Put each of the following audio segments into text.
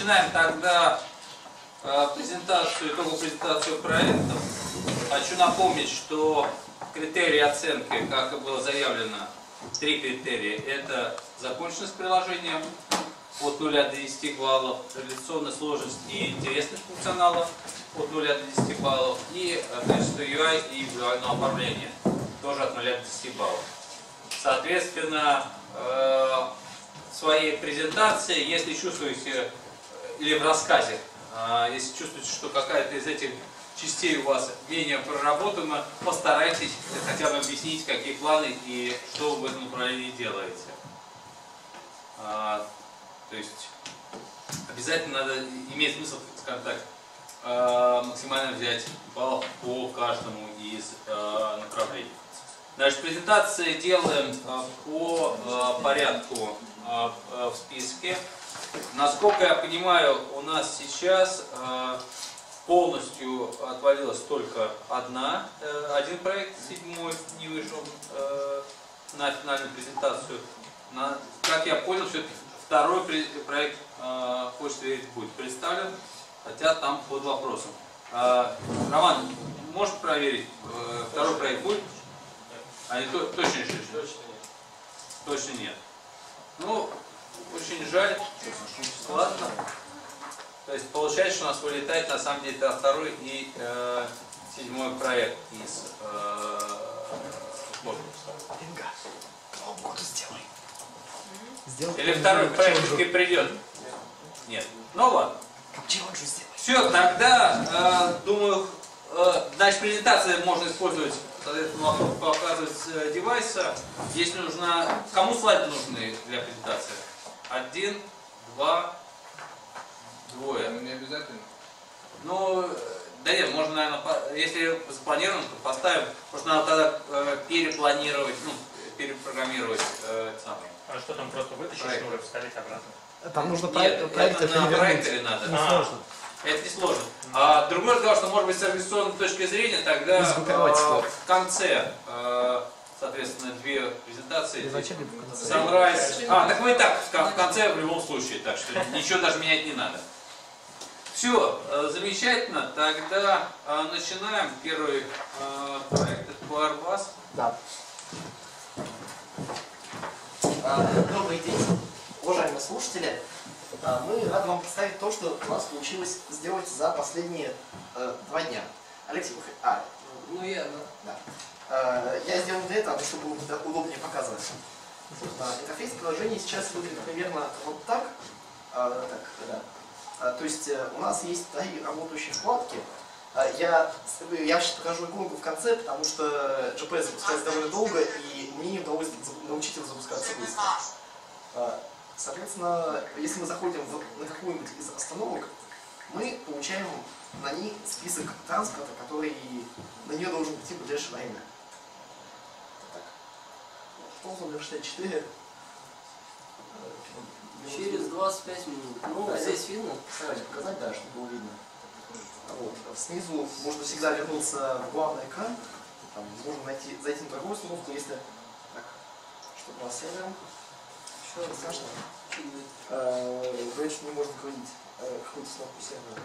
начинаем тогда э, презентацию, итоговую презентацию проекта. Хочу напомнить, что критерии оценки, как и было заявлено, три критерия. Это законченность приложения от 0 до 10 баллов, реализационная сложность и интересность функционала от 0 до 10 баллов и качество UI и визуального оформления тоже от 0 до 10 баллов. Соответственно, э, в своей презентации, если чувствуете, или в рассказе, э, если чувствуете, что какая-то из этих частей у вас менее проработана, постарайтесь хотя бы объяснить, какие планы и что вы в этом направлении делаете. То есть обязательно надо иметь смысл, скажем так, максимально взять балл по каждому из направлений. Значит, презентации делаем по порядку в списке. Насколько я понимаю, у нас сейчас полностью отвалилась только одна, э, один проект, седьмой, не вышел э, на финальную презентацию. На, как я понял, все-таки второй проект э, «Хочется верить» будет представлен, хотя там под вопросом. Роман, можешь проверить, второй проект будет? А то, точно решили? Точно нет. Точно нет. Ну, очень жаль. Ладно. То есть получается, что у нас вылетает на самом деле это второй и э, седьмой проект из э, конкурса. Инга, сделай. Сделай Или второй проект таки придет? Нет. Ну ладно. Все, тогда, э, думаю, э, значит, презентация можно использовать, соответственно, показывать э, девайса. Если нужно, кому слайды нужны для презентации? Один, два, Двое. Ну, не обязательно. Ну, да нет, можно, наверное, если запланировано, то поставим. Может, надо тогда э, перепланировать, ну, перепрограммировать э, самый. А что там просто вытащить, проект. чтобы вставить обратно? Там нужно Нет, проект это на проекторе надо. Не сложно. Это не сложно. А другой разговор, что может быть с организационной точки зрения, тогда э, в конце э, соответственно, две презентации. Sunrise. А, так мы и так в конце в любом случае, так что ничего даже менять не надо. Все, э, замечательно. Тогда э, начинаем. Первый э, проект это Airbus. Да. Добрый день, уважаемые слушатели. Мы рады вам представить то, что у нас получилось сделать за последние два дня. Алексей. А, ну я, да. да. Я сделал для этого, чтобы удобнее показывать. Интерфейс приложения сейчас выглядит примерно вот так. так, да. А, то есть э, у нас есть три работающие вкладки. А, я, я сейчас покажу иконку в конце, потому что GPS запускается довольно долго, и мне не удалось научить его запускаться быстро. А, соответственно, если мы заходим в, на какую-нибудь из остановок, мы получаем на ней список транспорта, который на нее должен прийти в ближайшее время. Ползун 64 Через 25 минут. Ну, да, здесь видно? Давайте показать, да, чтобы было видно. Вот. Снизу можно всегда вернуться в главный экран. Там можно найти, зайти на другую установку, если так, чтобы нас сервером. Еще раз страшно. Дальше не можно грузить э, какую-то установку сервера.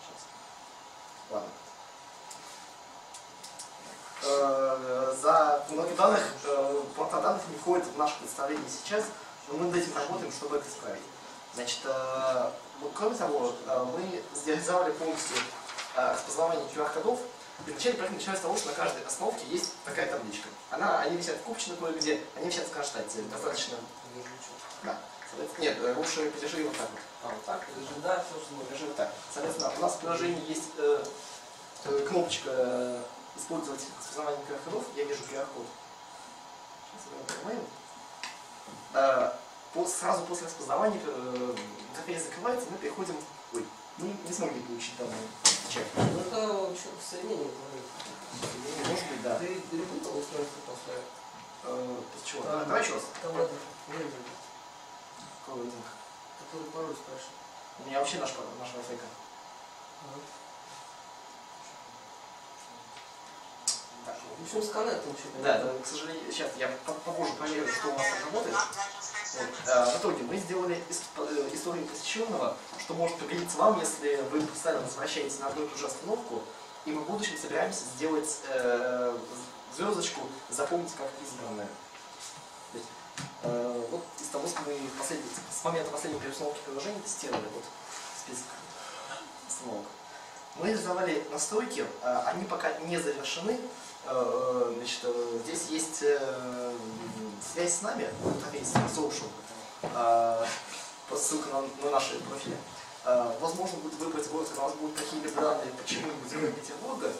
Сейчас. Ладно. Э, за много данных, э, плата данных не входит в наше представление сейчас. Но мы над этим работаем, чтобы это исправить. Значит, э, кроме того, э, мы сделали полностью э, распознавание QR-кодов. Изначально проект начинается с того, что на каждой остановке есть такая табличка. Она, они висят в купчино кое-где, они висят в Кронштадте. Достаточно... Да. Нет, лучше подержи вот так вот. А, вот так? Подержи, да, все, что Подержи вот так. Соответственно, у нас в приложении есть э, кнопочка э, использовать распознавание QR-кодов. Я вижу QR-код. Сейчас мы его поймаем. Э, сразу после распознавания интерфейс э, закрывается, мы переходим... Ой, мы не смогли получить данные чек. Ну это вообще в соединении Может быть, да. Ты перепутал устройство после? Э, чего? Там, Давай еще раз. Лендинг. Какой лендинг? Который пароль спрашивает. У меня вообще наш, наш Wi-Fi. Ага. В общем, с коннектом что-то. Да, да, к сожалению, сейчас я попозже проверю, что у нас там работает. Вот. А, В итоге мы сделали э, историю посвященного, что может пригодиться вам, если вы постоянно возвращаетесь на одну и ту же остановку, и мы в будущем собираемся сделать э, звездочку «Запомните как избранное». Э, вот из того, что мы последний- с момента последней переустановки приложения тестировали, вот список остановок. Мы реализовали настройки, э, они пока не завершены. Э, Значит, э, здесь есть э, связь с нами, интерфейс social, э, по ссылка на, на наши профили. Э, Возможно, будет выбрать город, когда у нас будут какие-либо данные почему-нибудь из Петербурга,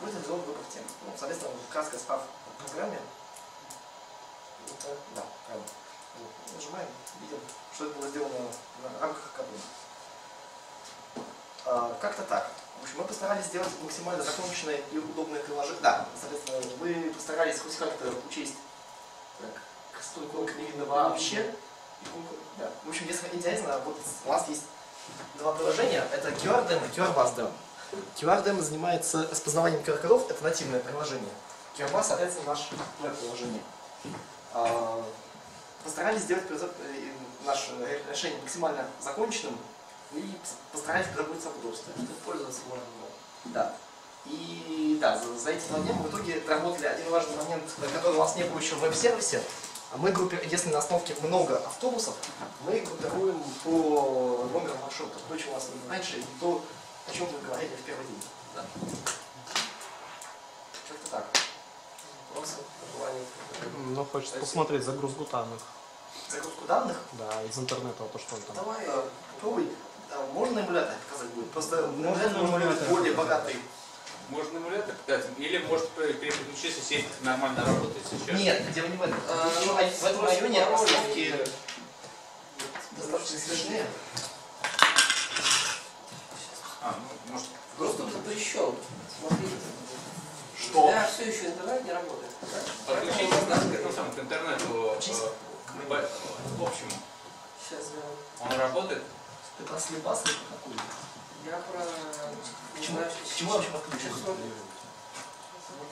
будет сделан выбор тем. Ну, соответственно, краткая справка по программе. Это, да, правильно. Вот. Нажимаем, видим, что это было сделано в рамках кабины. А, Как-то так. В общем, мы постарались сделать максимально законченное и удобное приложение. Да, соответственно, мы постарались хоть как-то учесть так, не видно вообще. Да. В общем, если интересно, вот у нас есть два приложения. Это QRDEM и QRBASDEM. QRDEM занимается распознаванием QR-кодов, это нативное приложение. QRBAS, соответственно, наше веб-приложение. А, Постарались сделать э, наше решение максимально законченным и постарались придобыть удовольствие, чтобы пользоваться можно было. Да. И да, за, за эти два дня мы в итоге доработали один важный момент, который у нас не было еще в веб-сервисе. А Мы группи, если на остановке много автобусов, мы группируем по номерам маршрутов. То, чего у нас раньше, и то, о чем вы говорили в первый день. Да. Как-то так. Вопросы, пожелания? Ну, хочется посмотреть загрузку данных. Загрузку данных? Да, из интернета, вот то, что он там. Давай, попробуй. А, Можно на эмуляторе показать будет? Просто Можно эмулятор более богатый. Можно эмулятор дать? Или может переключиться, сеть нормально работает сейчас? Нет, дело не в этом. А, ну, в этом районе остановки достаточно смешные. А, ну, может, Доступ запрещен. Смотрите. Что? Да, все еще интернет не работает. подключить нас к интернету. э, к б- В общем, Сейчас я... он работает? Ты про слепас или про какую? Я про... К чему, к чему вообще подключен?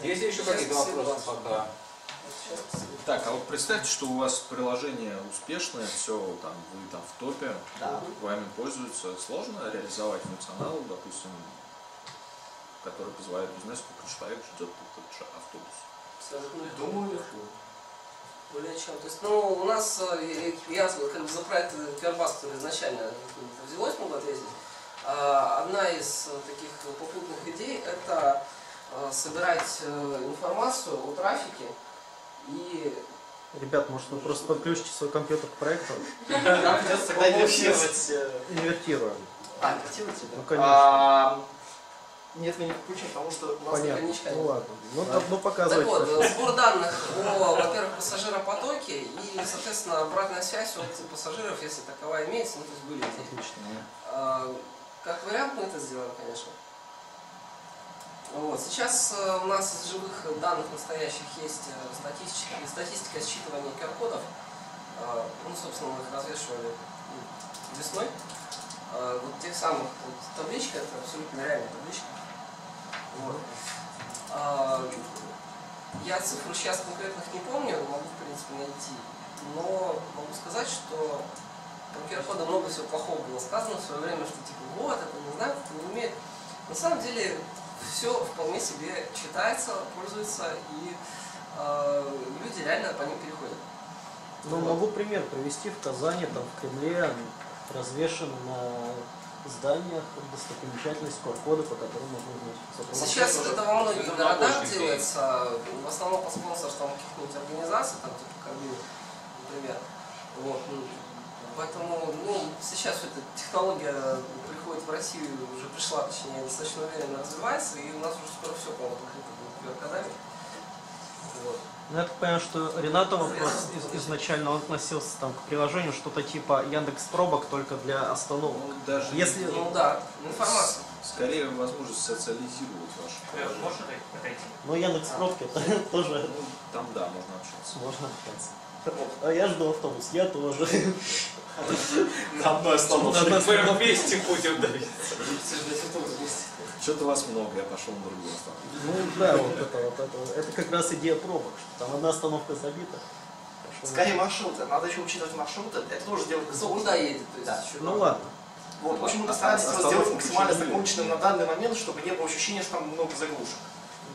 Есть еще какие-то вопросы пока? Так, а вот представьте, что у вас приложение успешное, все, там, вы там в топе, Да. вами пользуются. Сложно реализовать функционал, допустим, который позволяет узнать, сколько человек ждет этот же автобус. Легко. Думаю, легко. Более чем. То есть, ну, у нас, э, я я как бы за проект который изначально взялось, могу ответить. А, Одна из э, таких попутных идей – это э, собирать информацию о трафике и Ребят, может вы просто подключите свой компьютер к проектору? Нам придется тогда инвертировать. Инвертируем. А, инвертировать да? Ну, конечно. Нет, мы не подключим, потому что у нас Понятно. ограничения. Ну ладно. Ну, Да. так, ну Так показывайте. вот, э, сбор данных о, во-первых, пассажиропотоке и, соответственно, обратная связь от пассажиров, если таковая имеется, ну, то есть были здесь. Отлично. А, Как вариант мы это сделаем, конечно. Вот. Сейчас э, у нас из живых данных настоящих есть э, статистика, статистика считывания QR-кодов. А, Ну, собственно, мы их развешивали весной. А, Вот тех самых вот, табличка, это абсолютно реальная табличка. Вот. А, Я цифру сейчас конкретных не помню, могу, в принципе, найти. Но могу сказать, что про QR-коды много всего плохого было сказано в свое время, что типа вот, это не знаю, это не умеет. На самом деле все вполне себе читается, пользуется, и э, люди реально по ним переходят. Ну, могу пример привести. В Казани, там, в Кремле развешен на зданиях достопримечательность QR-коды, по которым можно узнать. Сейчас это во многих Это городах делается, в основном по спонсорствам каких-нибудь организаций, там типа Кабмин, например. Вот. ну, Поэтому ну, сейчас эта технология приходит в Россию, уже пришла, точнее, достаточно уверенно развивается, и у нас уже скоро все, по-моему, покрыто будет QR-кодами. Вот. Ну, я так понимаю, что Рената вопрос из- изначально он относился там, к приложению что-то типа Яндекс Пробок только для остановок. Ну, даже Если- Ну да, информация. скорее возможность социализировать вашу Э, приложение. Можно отойти? Ну, Яндекс Пробки это тоже Ну, там, да, можно общаться. можно общаться. А я жду автобус, я тоже. на одной остановке. Мы вместе будем давить. Что-то вас много, я пошел на другую остановку. Ну да, вот это вот это. Это как раз идея пробок, что там одна остановка забита. Скорее маршруты. Надо еще учитывать маршруты. Это тоже делать Кто куда едет, то есть Да. Ну ладно. Вот, в общем, мы А- постарались а- его сделать максимально законченным на данный момент, чтобы не было ощущения, что там много заглушек.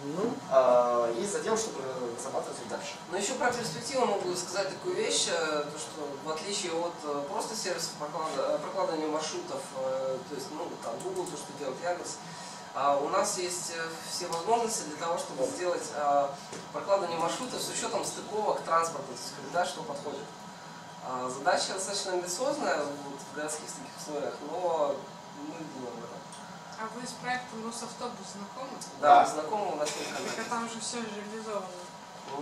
Ну, А, есть задел, чтобы зарабатывать дальше. Но еще про перспективу могу сказать такую вещь, э, то что в отличие от э, просто сервисов э, прокладывания маршрутов, то есть, ну, там, Google, то, что делает Яндекс, у нас есть э, все возможности для того, чтобы сделать э, прокладывание маршрутов с учетом стыковок транспорта, то есть когда что подходит. А Задача достаточно амбициозная вот, в городских таких условиях, но мы думаем об этом. А вы с проектом Русавтобус знакомы? Да. Да, знакомы у нас нет Так а там же все реализовано.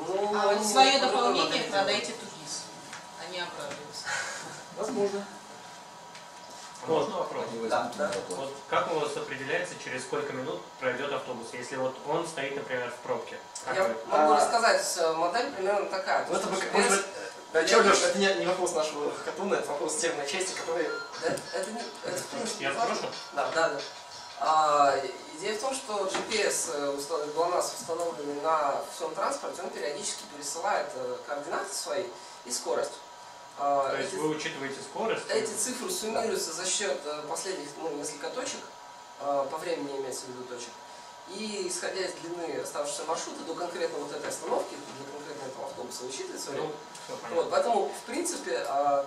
Ну, А вот свое дополнение продайте тугис. Они обрадуются. Возможно. Можно вопрос? Да, да. Вот как у вас определяется, через сколько минут пройдет автобус, если вот он стоит, например, в пробке? Как Я вы- могу А- рассказать, э, модель примерно такая. Ну, это, бы- может без- быть, да, чё, Лёш, это не, не вопрос нашего хакатуна, это вопрос терминной части, который... Это, это не, это в принципе Я спрошу? Да, да, да. А, идея в том, что GPS э, уста- ГЛОНАСС, установленный на всем транспорте, он периодически пересылает э, координаты свои и скорость. А, То есть эти, вы учитываете скорость? эти цифры суммируются за счет э, последних ну, несколько точек, э, по времени имеется в виду точек, и исходя из длины оставшегося маршрута до конкретно вот этой остановки, для конкретно этого автобуса вычитывается время. Ну. Вот, поэтому, в принципе, а,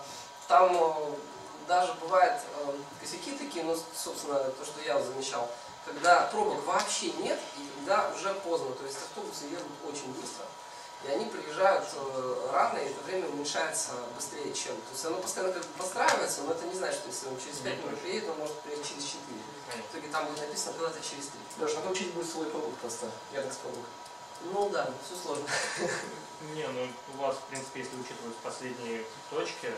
там э, даже бывают косяки такие, ну, собственно, то, что я замечал, когда пробок вообще нет, и когда уже поздно, то есть автобусы едут очень быстро, и они приезжают э, рано, и это время уменьшается быстрее, чем. То есть оно постоянно как бы подстраивается, но это не значит, что если он через 5 минут приедет, он может приехать через 4. Понятно. В итоге там будет написано когда-то через 3. Леш, надо учить будет свой продукт просто, Яндекс продукт. Ну да, все сложно. Не, ну у вас, в принципе, если учитывать последние точки,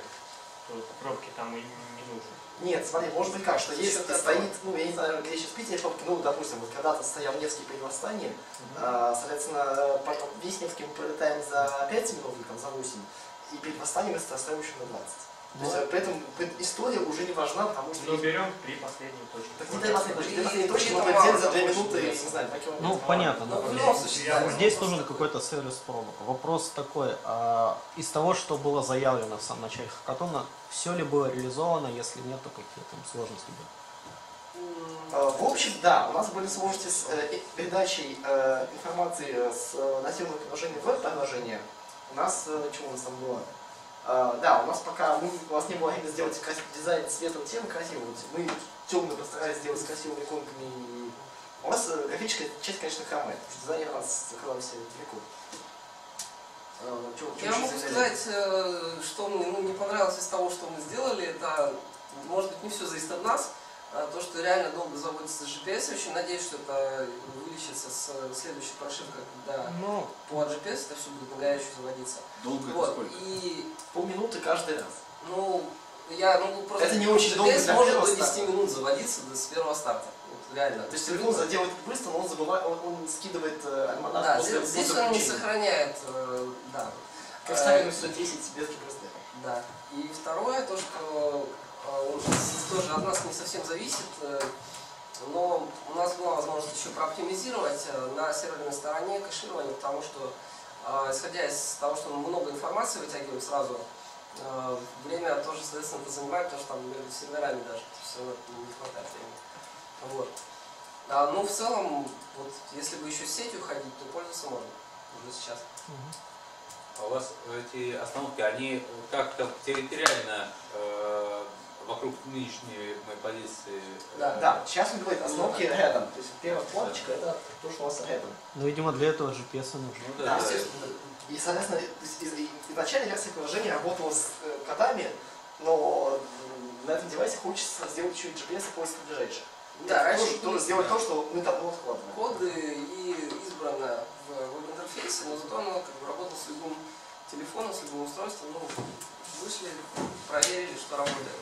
то пробки там и не нужно. Нет, смотри, может быть как, что если стоит, ну, я не знаю, где сейчас в Питере ну, допустим, вот когда-то стоял Невский при восстании, а, соответственно, потом весь Невский мы пролетаем за 5 минут или там за 8, и перед восстанием мы стоим еще на 20. То есть, э, поэтому история уже не важна, потому что... Ну, берем три последние точки. Так не дай последней точки, последней точки, пролетели мало, за 2 очень минуты, интересно. не знаю, 2 километра. ну понятно, да. Ну, Я да. Здесь нужен какой-то сервис пробок. Вопрос такой, а, из того, что было заявлено в самом начале хакатона, все ли было реализовано, если нет, то какие там сложности были? Э, В общем, да, у нас были сложности с э, передачей э, информации с э, нативного приложения в веб-приложение. У нас, э, чего у нас там было? Э, Да, у нас пока мы, у нас не было времени сделать крас- дизайн цветом тем красивым. Мы темно постарались сделать с красивыми иконками. и- У нас э, графическая часть, конечно, хромает, дизайнер у нас оказался далеко. Э, чё- чё Я могу сказать, э, что мне ну, не понравилось из того, что мы сделали. Это, может быть, не все зависит от нас. А То, что реально долго заводится GPS, я очень надеюсь, что это вылечится с э, следующей прошивкой, когда Ну, по GPS это все будет на горячую заводиться. Долго это Вот. сколько? И, Полминуты каждый раз. ну, я могу просто... Это не очень долго GPS может до 10 старта. минут заводиться до, с первого старта. Вот, реально. То есть телефон заделает быстро, но он забывает, он, он скидывает э, альманах Да, после, здесь, здесь он не сохраняет, э, да. Как Э, ставим все 10 без ГПС. Да. И второе, то, что нас тоже от нас не совсем зависит, э, но у нас была возможность еще прооптимизировать э, на серверной стороне кэширование, потому что, э, исходя из того, что мы много информации вытягиваем сразу, э, время тоже, соответственно, это занимает, потому что там между серверами даже все равно не хватает времени. Вот. А, ну, в целом, вот, если бы еще с сетью ходить, то пользоваться можно уже сейчас. А у вас эти остановки, они как-то территориально э, вокруг нынешней моей позиции? э, Да. Да, сейчас он говорит остановки рядом. То есть первая флажечка это то, что у вас рядом. ну, видимо, для этого GPS и нужно. Ну Да, да, да. И, соответственно, изначально версия приложения работала с э, кодами, но на этом девайсе хочется сделать и GPS и поиск ближайших. Да, раньше тоже, сделать да. то, что мы давно откладываем. коды и избрано в веб-интерфейсе, но зато оно как бы работало с любым телефоном, с любым устройством. Ну, вышли, проверили, что работает.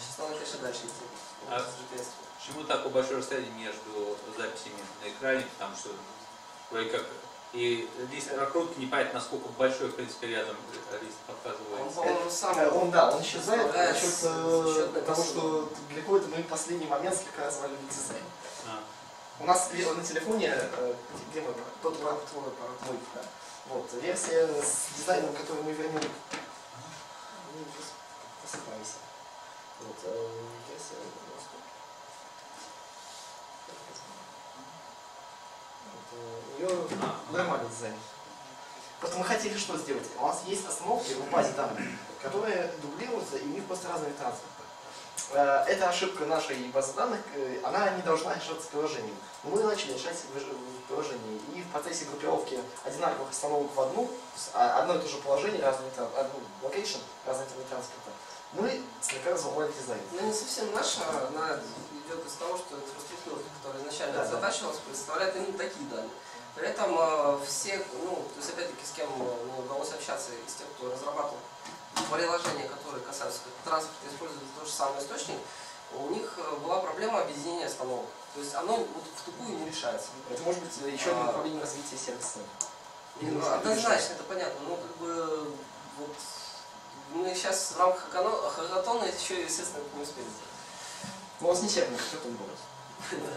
Сейчас надо, конечно, дальше идти. А-. Почему такое большое расстояние между записями на экране? Потому что вроде как и лист прокрутки непонятно, насколько большой, в принципе, рядом лист Он, показывается. по-моему, сам... Э, Он, да, он исчезает за Представляет счет за счет э, того, написанного. что далеко это мы в последний момент слегка развалили дизайн. А. У нас на телефоне, э, где мы, тот твой, твой, твой, да. Вот, версия с дизайном, который мы вернем. Ну, сейчас просыпайся. Вот, у нас тут. Вот, э, у нее нормальный дизайн. Просто мы хотели что сделать? У нас есть остановки в базе данных, которые дублируются, и у них просто разные транспорты. Эта ошибка нашей базы данных, э, она не должна решаться приложением. Мы начали решать в приложении. И в процессе группировки одинаковых остановок в одну, а- одно и то же положение, разные одну location, разные транспорта, мы слегка разломали дизайн. Ну не совсем наша, она идет из того, что инфраструктура, которая изначально Да, да. задачилась, представляет именно такие данные. При этом э, все, ну, то есть опять-таки с кем мне удалось общаться из тех, кто разрабатывал приложения, которые касаются транспорта, используют тот же самый источник, у них э, была проблема объединения остановок. То есть оно вот в тупую не решается. Это может быть еще одно А. направление развития сервиса. Ну, однозначно, это понятно. Ну, как бы, вот, мы сейчас в рамках хакатона еще, естественно, не успели сделать. Но у нас не сервер, кто там был. Вот,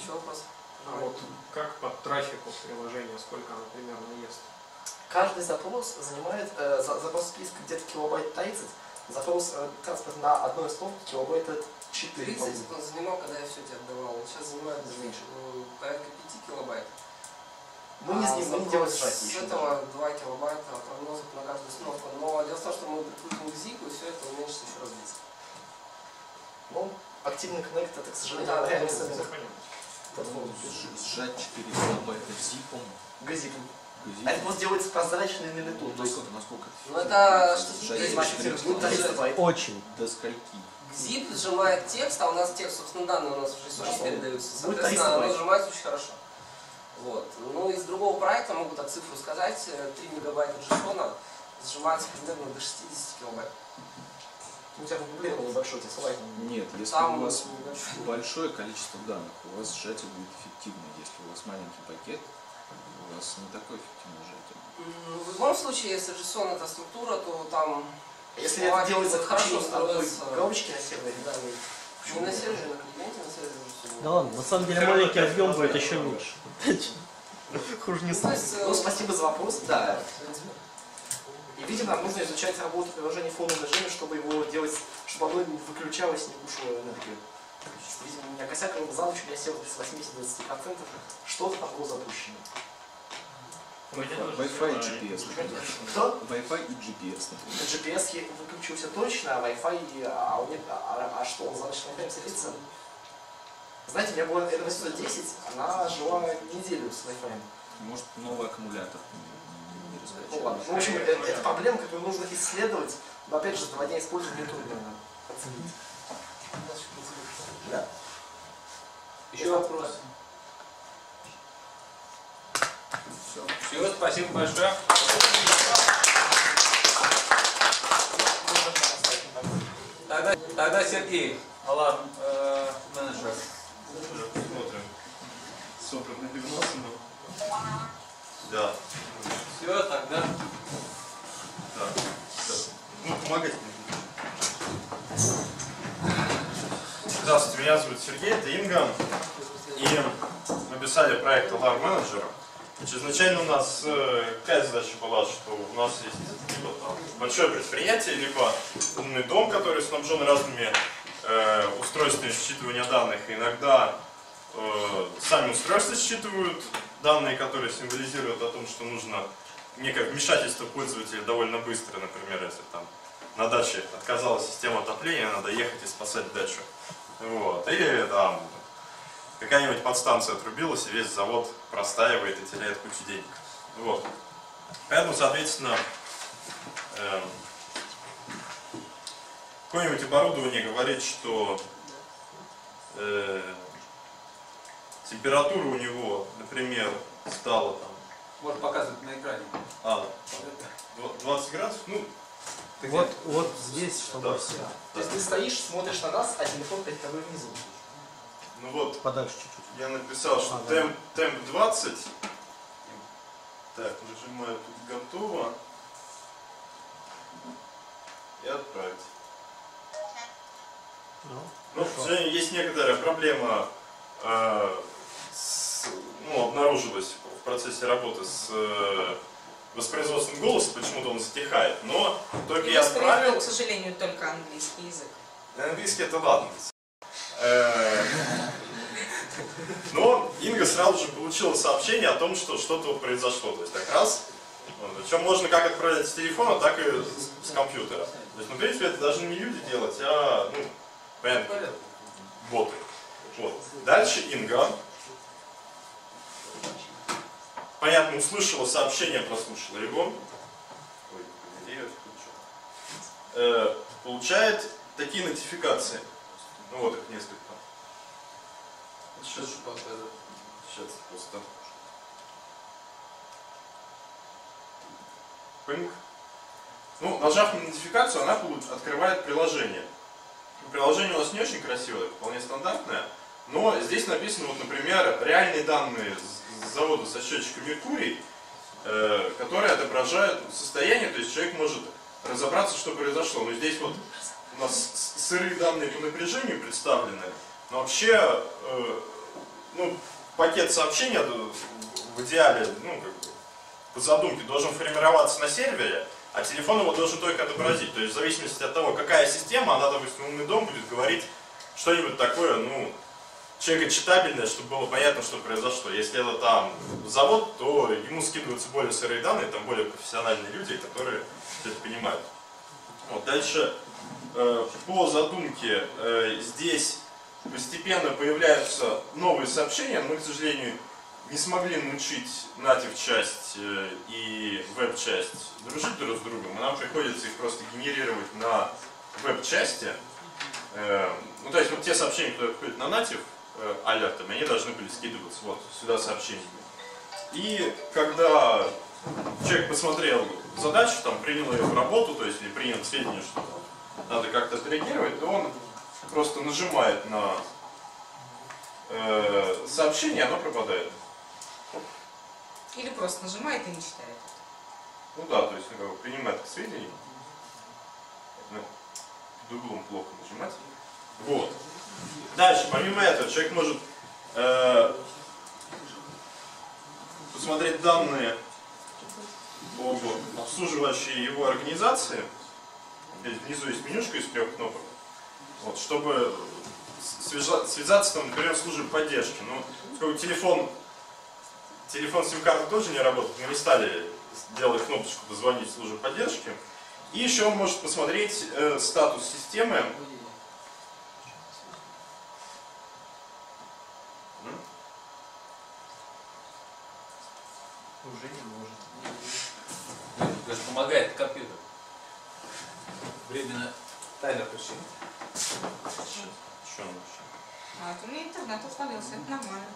Еще вопрос? А вот как по трафику приложения, сколько оно примерно ест? Каждый запрос занимает, э, за- запрос списка где-то килобайт 30, запрос э, транспорт на одной стопке килобайт это 4. 30 по-моему. он занимал, когда я все тебе отдавал. Он сейчас занимает Меньше. ну, порядка 5 килобайт. Мы не, А с ним- мы не делаем сжатие С еще. этого 2 килобайта прогнозов на каждую установку. Но дело в том, что мы прикрутим к зику, и все это уменьшится еще раз в 10. Ну, активный коннект это, к сожалению, Да, реально Сжать 4 килобайта зипом. Газипом. А это просто делается прозрачный на лету. То есть Насколько, Ну, это что-то Сжать есть, до значит, 4 будет 300 байт. Очень. До скольки? Zip сжимает текст, а у нас текст, собственно, данные у нас в JSON Хорошо. передаются. Соответственно, 300 оно сжимается очень хорошо. Вот. Ну, из другого проекта могу так цифру сказать. э, 3 мегабайта JSON сжимается примерно до 60 килобайт. У тебя дублирование большое, тебе слайд. Нет, если Там у вас небольшой. большое количество данных, у вас сжатие будет эффективно. Если у вас маленький пакет, у вас не такое эффективное сжатие. М, В любом случае, если JSON это структура, то там Если это делается хорошо строиться. коробочки на сервере, Да. Не на на. Да ладно, на самом деле маленький объем будет еще меньше. Хуже не Ну, станет. Ну, спасибо за вопрос. Да. И, видимо, нам нужно изучать работу приложения в фоновом режиме, чтобы его делать, чтобы оно не выключалось, не кушало энергию. Видимо, у меня косяк за ночь у меня сел с 80-20%, что-то там было запущено. Wi-Fi и GPS. Кто? Wi-Fi и GPS, например. GPS я выключился точно, а Wi-Fi, а, у меня, а, а что, он ночь на садится? Знаете, у меня была R810, она жила неделю с Wi-Fi. Может, новый аккумулятор не, не. Ну ладно, в общем, это, это проблема, которую нужно исследовать, но опять же, два дня использования трудно оценить. Да. Еще вопрос? Все. Все, спасибо большое. Тогда, тогда Сергей, Алар, э, менеджер. Смотрим. Собран на 90 Да. Все, тогда Так. Да. Ну, помогать мне. Здравствуйте, меня зовут Сергей, это Инга. И мы писали проект Alarm Manager. Значит, изначально у нас э, какая задача была, что у нас есть либо там большое предприятие, либо умный дом, который снабжен разными э, устройствами считывания данных. И иногда э, сами устройства считывают данные, которые символизируют о том, что нужно некое вмешательство пользователя довольно быстро, например, если там на даче отказалась система отопления, надо ехать и спасать дачу. Вот. Или там какая-нибудь подстанция отрубилась, и весь завод простаивает и теряет кучу денег. Вот. Поэтому, соответственно, эм, какое-нибудь оборудование говорит, что э, температура у него, например, стала там можно показывать на экране. а, дв- 20 градусов, ну, Вот, вот здесь, чтобы Да. все. То есть ты стоишь, смотришь на нас, а телефон перед тобой внизу. ну вот, Подальше чуть-чуть. Я написал, что А, да. темп, темп 20. Так, нажимаю тут готово. И отправить. Ну, Ну, к сожалению, есть некоторая проблема э, с- ну, обнаружилось в процессе работы с э, воспроизводством голоса, почему-то он затихает, но только я отправил, к сожалению, только английский язык. английский это ладно. Э, Но Инга сразу же получила сообщение о том, что что-то произошло. То есть так раз, причем можно как отправлять с телефона, так и с, компьютера. То есть, ну, в принципе, это должны не люди делать, а, ну, понятно, боты. Вот. Дальше Инга, понятно, услышала сообщение, прослушала его. Э, получает такие нотификации. Ну вот их несколько. Сейчас, сейчас просто. Пынк. Ну, нажав на нотификацию, она открывает приложение. Приложение у нас не очень красивое, вполне стандартное, но здесь написано, вот, например, реальные данные с завода со счетчика Меркурий, э, которые отображают состояние, то есть человек может разобраться, что произошло. Но здесь вот у нас сырые данные по напряжению представлены, но вообще, э, ну, пакет сообщения в идеале, ну, как бы, по задумке должен формироваться на сервере, а телефон его должен только отобразить. То есть в зависимости от того, какая система, она, допустим, умный дом будет говорить что-нибудь такое, ну, человека читабельное, чтобы было понятно, что произошло. Если это там завод, то ему скидываются более сырые данные, там более профессиональные люди, которые это понимают. Вот дальше э, по задумке э, здесь постепенно появляются новые сообщения, мы, к сожалению, не смогли научить натив часть э, и веб-часть дружить друг с другом, и нам приходится их просто генерировать на веб-части. Э, ну, то есть вот те сообщения, которые приходят на натив э, алертами, они должны были скидываться вот сюда сообщениями. И когда человек посмотрел задачу, там, принял ее в работу, то есть или принял к сведению, что надо как-то отреагировать, то он просто нажимает на э, сообщение, оно пропадает. Или просто нажимает и не читает. Ну да, то есть ну, как бы принимает к сведению. Ну, под углом плохо нажимать. Вот. Дальше, помимо этого, человек может э, посмотреть данные об обслуживающей его организации. Здесь внизу есть менюшка из трех кнопок. Вот, чтобы связаться, там, например, с службой поддержки. Ну, телефон, телефон сим-карты тоже не работает, мы не стали делать кнопочку «Позвонить в службу поддержки». И еще он может посмотреть э, статус системы. Уже не может. Даже помогает компьютер. Временно таймер включи. Что он вообще? А это у меня интернет отвалился, это нормально.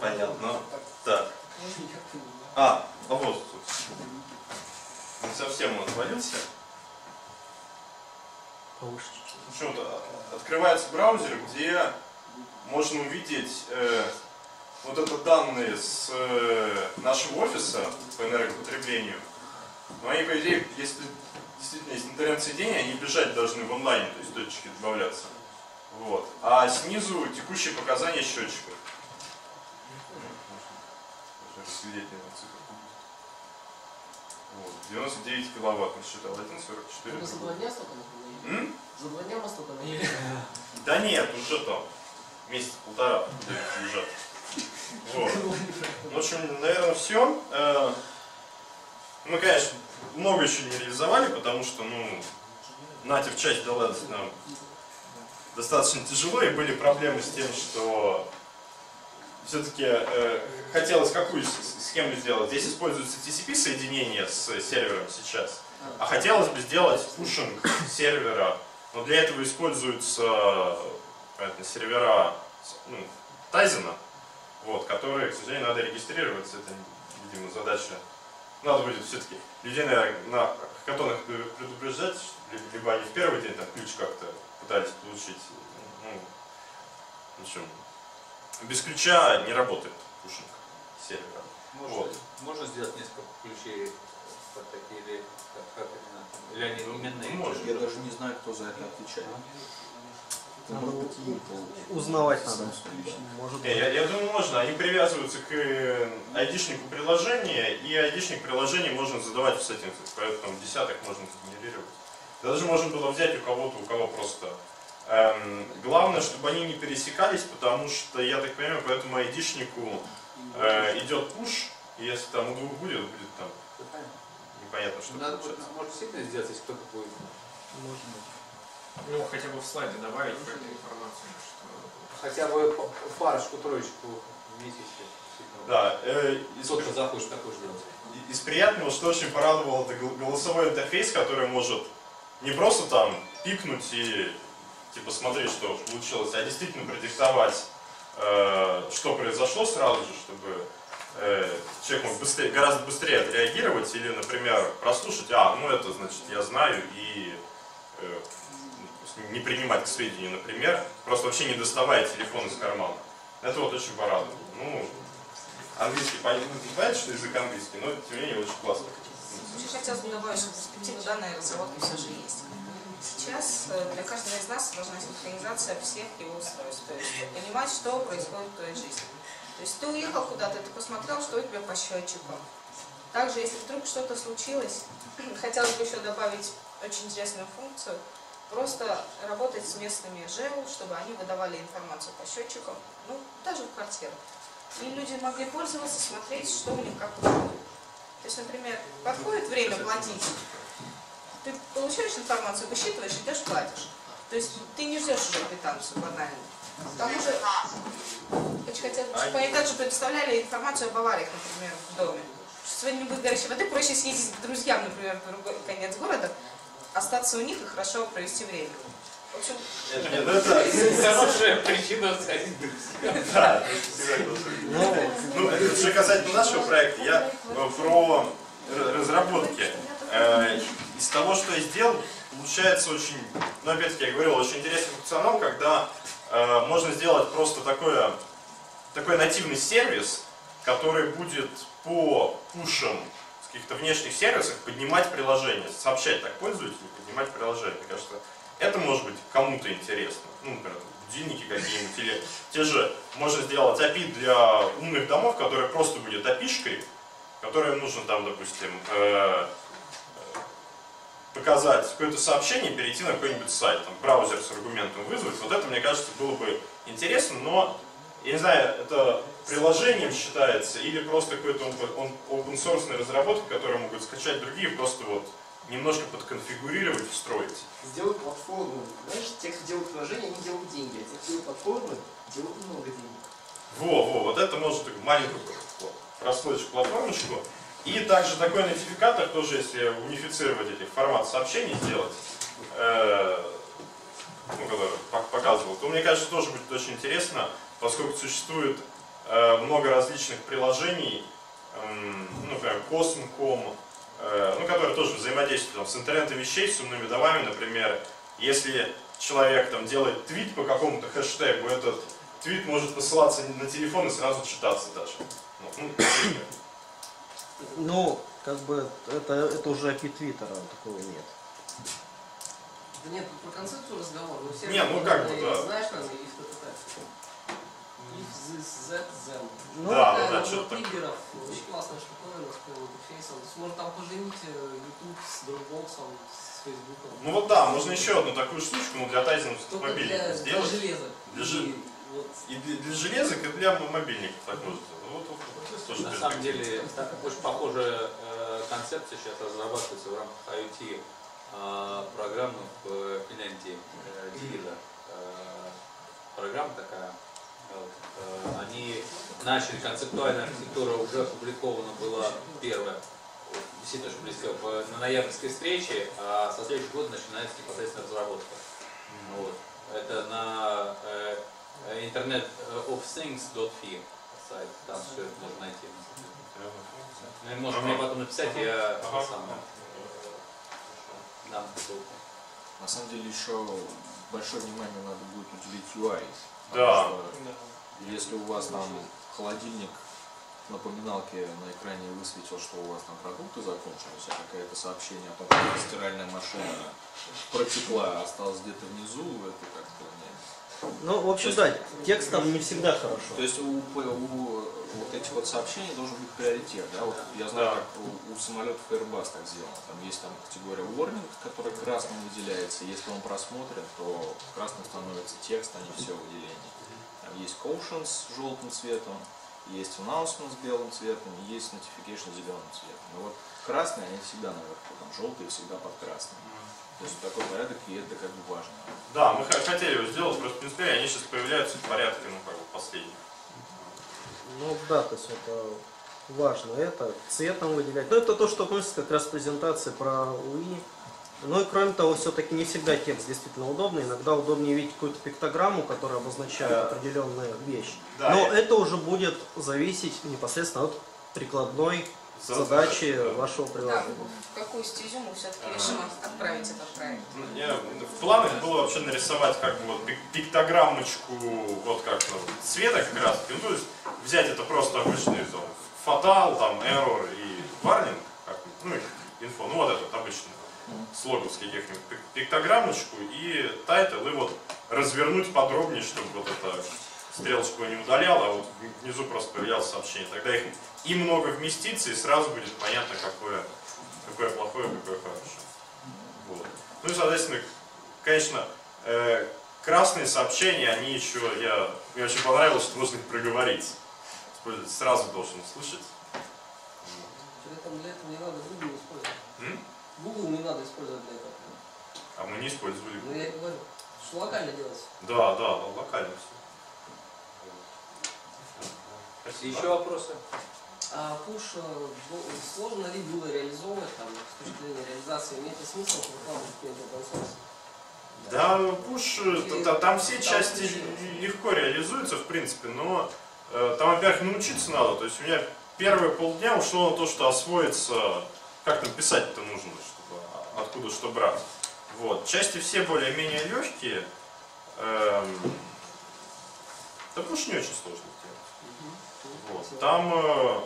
Понятно. Так. А, а вот тут. Не совсем он отвалился. Почему-то открывается браузер, где можно увидеть э, вот это данные с э, нашего офиса по энергопотреблению. Но они, по идее, если действительно есть интернет-соединение, они бежать должны в онлайне, то есть точки добавляться. Вот. А снизу текущие показания разглядеть, наверное, цифры. Вот. 99 киловатт он считал, 1,44. Мы за два дня столько? М? За два дня мы столько накинули? Да нет, уже там месяц полтора лежат. Вот. В общем, наверное, все. Мы, конечно, много еще не реализовали, потому что, ну, натив часть далась нам достаточно тяжело, и были проблемы с тем, что все-таки хотелось какую схему сделать. Здесь используется TCP соединение с сервером сейчас, а хотелось бы сделать пушинг сервера, но для этого используются понятно, сервера ну, Тайзена, вот, которые, к сожалению, надо регистрироваться. Это, видимо, задача. Надо будет все-таки людей, наверное, на хакатонах предупреждать, ли- либо они в первый день там ключ как-то пытались получить. Ну, в общем, без ключа не работает пушинг сервера. Можно, Вот. можно сделать несколько ключей под такие или как, как именно? Или они Ну, именные? можно. Я даже не знаю, кто за это отвечает. Надо может быть, и получится. Узнавать надо. Может быть. я, я думаю, можно. Они привязываются к э, айдишнику приложения, и айдишник приложения можно задавать в сеттингах, поэтому десяток можно генерировать. Даже можно было взять у кого-то, у кого просто. Эм, главное, чтобы они не пересекались, потому что, я так понимаю, по этому айдишнику э, идет пуш, и если там у двух будет, будет там непонятно, что Надо будет, получается. может, действительно сделать, если кто-то будет. Может быть. Ну, хотя бы в слайды добавить какую-то информацию, что... Хотя бы п- парочку, троечку вместе. Да, э, из, Кто-то захочет такой же делать. из приятного, что очень порадовал, это гол- голосовой интерфейс, который может не просто там пикнуть и типа смотреть, что получилось, а действительно продиктовать, э, что произошло сразу же, чтобы э, человек мог быстрее, гораздо быстрее отреагировать или, например, прослушать, а, ну это значит я знаю и не принимать к сведению, например, просто вообще не доставая телефон из кармана. Это вот очень порадовало. Ну, английский, ну, понимаете, что язык английский, но тем не менее очень классно. Еще хотелось бы добавить, что перспектива данной разработки все же есть. Сейчас э, для каждого из нас должна синхронизация всех его устройств. То есть понимать, что происходит в твоей жизни. То есть ты уехал куда-то, ты посмотрел, что у тебя по счетчику. Также, если вдруг что-то случилось, хотелось бы еще добавить очень интересную функцию. Просто работать с местными ЖЭУ, чтобы они выдавали информацию по счетчикам, ну, даже в квартирах. И люди могли пользоваться, смотреть, что у них как происходит. То есть, например, подходит время платить, ты получаешь информацию, высчитываешь, идешь платишь. То есть ты не ждешь уже квитанцию банально. К тому же, очень хотелось бы, чтобы они также предоставляли информацию об авариях, например, в доме. Что Сегодня не будет горячей воды, проще съездить к друзьям, например, в другой конец города, остаться у них и хорошо провести время. В общем, Это, нет, это, Хорошая причина сходить да, это. Ну, это же касательно нашего проекта, я э, про разработки. Э, Из того, что я сделал, получается очень, ну, опять-таки, я говорил, очень интересный функционал, когда э, можно сделать просто такое, такой нативный сервис, который будет по пушам каких-то внешних сервисов поднимать приложение, сообщать так пользователю, поднимать приложение. Мне кажется, это может быть кому-то интересно. Ну, например, будильники какие-нибудь, или те же, можно сделать API для умных домов, которая просто будет API-шкой, которой нужно там, допустим, э, э, показать какое-то сообщение, перейти на какой-нибудь сайт, там, браузер с аргументом вызвать. Вот это, мне кажется, было бы интересно, но, я не знаю, это приложением считается или просто какой-то open source разработка, которую могут скачать другие, просто вот немножко подконфигурировать, встроить. Сделать платформу. Знаешь, те, кто делают приложения, они делают деньги, а те, кто делают платформы, делают много денег. Во, во, вот это может такую маленькую вот, прослоечку, платформочку. И также такой нотификатор, тоже если унифицировать этих формат сообщений сделать, э, ну, который пок- показывал, то мне кажется, тоже будет очень интересно, поскольку существует много различных приложений, эм, ну, например, Cosm.com, э, ну, которые тоже взаимодействуют там, с интернетом вещей, с умными домами, например, если человек там делает твит по какому-то хэштегу, этот твит может посылаться на телефон и сразу читаться даже. Ну, ну. Ну, как бы, это, это уже API Твиттера, такого нет. Да нет, про концепцию разговор. Ну, все Не, ну как бы, да. Знаешь, там, if ТТТ. If this, that, then. Ну, Да, да, набор что-то триггеров, очень классная штуковина с есть можно там поженить э, YouTube с Dropbox, с Facebook. Ну вот да, можно еще одну такую штучку, ну, для тайзинга Только мобильников для, для сделать. железа. Для И вот И для, для железок, и для мобильников так можно сделать. Вот, вот, вот, тоже На самом деле, так, очень похожая э, концепция сейчас разрабатывается в рамках IoT э, программы в Финляндии, э, Дигида. Э, программа такая. Вот, э, они начали, концептуальная архитектура уже опубликована была первая, действительно очень близко, в- на ноябрьской встрече, а со следующего года начинается непосредственно разработка. Вот. Это на э, э, internet of things.fi сайт, там все это можно найти. Ну, и Может мне потом написать, я сам дам ссылку. На самом деле еще большое внимание надо будет уделить UI. Да. Если у вас там холодильник напоминалке на экране высветил, что у вас там продукты закончились, а какое-то сообщение о том, что стиральная машина протекла, а осталась где-то внизу, это как-то не... Ну, в общем, да, текстом не всегда хорошо. То есть у- у вот этих вот сообщений должен быть приоритет, да? Вот я знаю, Да. как у, у самолетов Airbus так сделано. Там есть там категория warning, которая красным выделяется. Если он просмотрен, то красным становится текст, а не все выделение. Там есть caution с желтым цветом, есть announcement с белым цветом, есть notification с зеленым цветом. Но вот красные, они всегда наверху, там желтые всегда под красным. То есть такой порядок, и это как бы важно. Да, мы хотели его сделать, просто в принципе они сейчас появляются в порядке, ну как бы последних. Ну да, то есть это важно. Это цветом выделять. Ну это то, что относится как раз к презентации про УИ. Ну и кроме того, все-таки не всегда текст действительно удобный. Иногда удобнее видеть какую-то пиктограмму, которая обозначает Да. определенную вещь. Да, Но это уже будет зависеть непосредственно от прикладной Задачи, да. вашего Да, приложения. в какую стезю мы все-таки решим отправить этот проект. Ну, я- в планах было вообще нарисовать как бы вот пик- пиктограммочку, вот как ну, цвета как раз, ну, то есть взять это просто обычный там, fatal, там, error и warning, как, ну, и инфо, ну вот этот обычный с логовский каких-нибудь пик- пиктограммочку и title, и вот развернуть подробнее, чтобы вот это стрелочку не удалял, а вот внизу просто появлялось сообщение. Тогда их и много вместится, и сразу будет понятно, какое, какое плохое, какое хорошее. Вот. Ну и, соответственно, конечно, э, красные сообщения, они еще, я, мне очень понравилось, что нужно их проговорить. Сразу должен услышать. Для этого, для этого не надо Google использовать. М? Google не надо использовать для этого. А мы не использовали. Ну я и говорю, что локально делать. Да, да, локально все. Еще вопросы? А пуш э, бо- сложно ли было реализовывать там, с точки зрения реализации? Имеет ли смысл выкладывать какой-то open? Да, пуш, э, та- та- там все Там части включилось. легко реализуются, в принципе, но э, там, во-первых, научиться надо. То есть у меня первые полдня ушло на то, что освоиться, как там писать-то нужно, чтобы, а, откуда что брать. Вот. Части все более-менее легкие. Эм, да пуш не очень сложно сделать. Вот. Там э,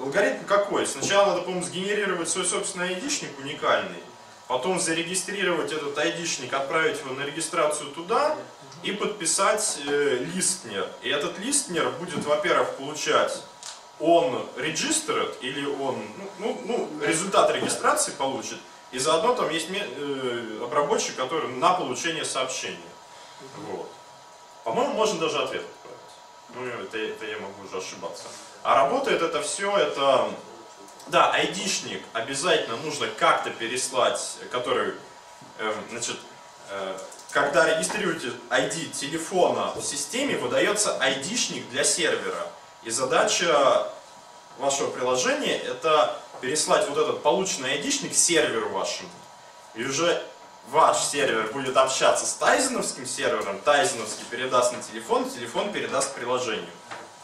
алгоритм какой? Сначала надо, по-моему, сгенерировать свой собственный айдишник уникальный, потом зарегистрировать этот айдишник, отправить его на регистрацию туда и подписать э, листнер. И этот листнер будет, во-первых, получать он registered или он, ну, ну, ну, результат регистрации получит, и заодно там есть э, обработчик, который на получение сообщения. Вот. По-моему, можно даже ответ отправить. Ну, это, это я могу уже ошибаться. А работает это все, это... Да, айдишник обязательно нужно как-то переслать, который, эм, значит, э, когда регистрируете ID телефона в системе, выдается айдишник для сервера. И задача вашего приложения это переслать вот этот полученный айдишник серверу вашему. И уже ваш сервер будет общаться с тайзеновским сервером, тайзеновский передаст на телефон, телефон передаст приложению.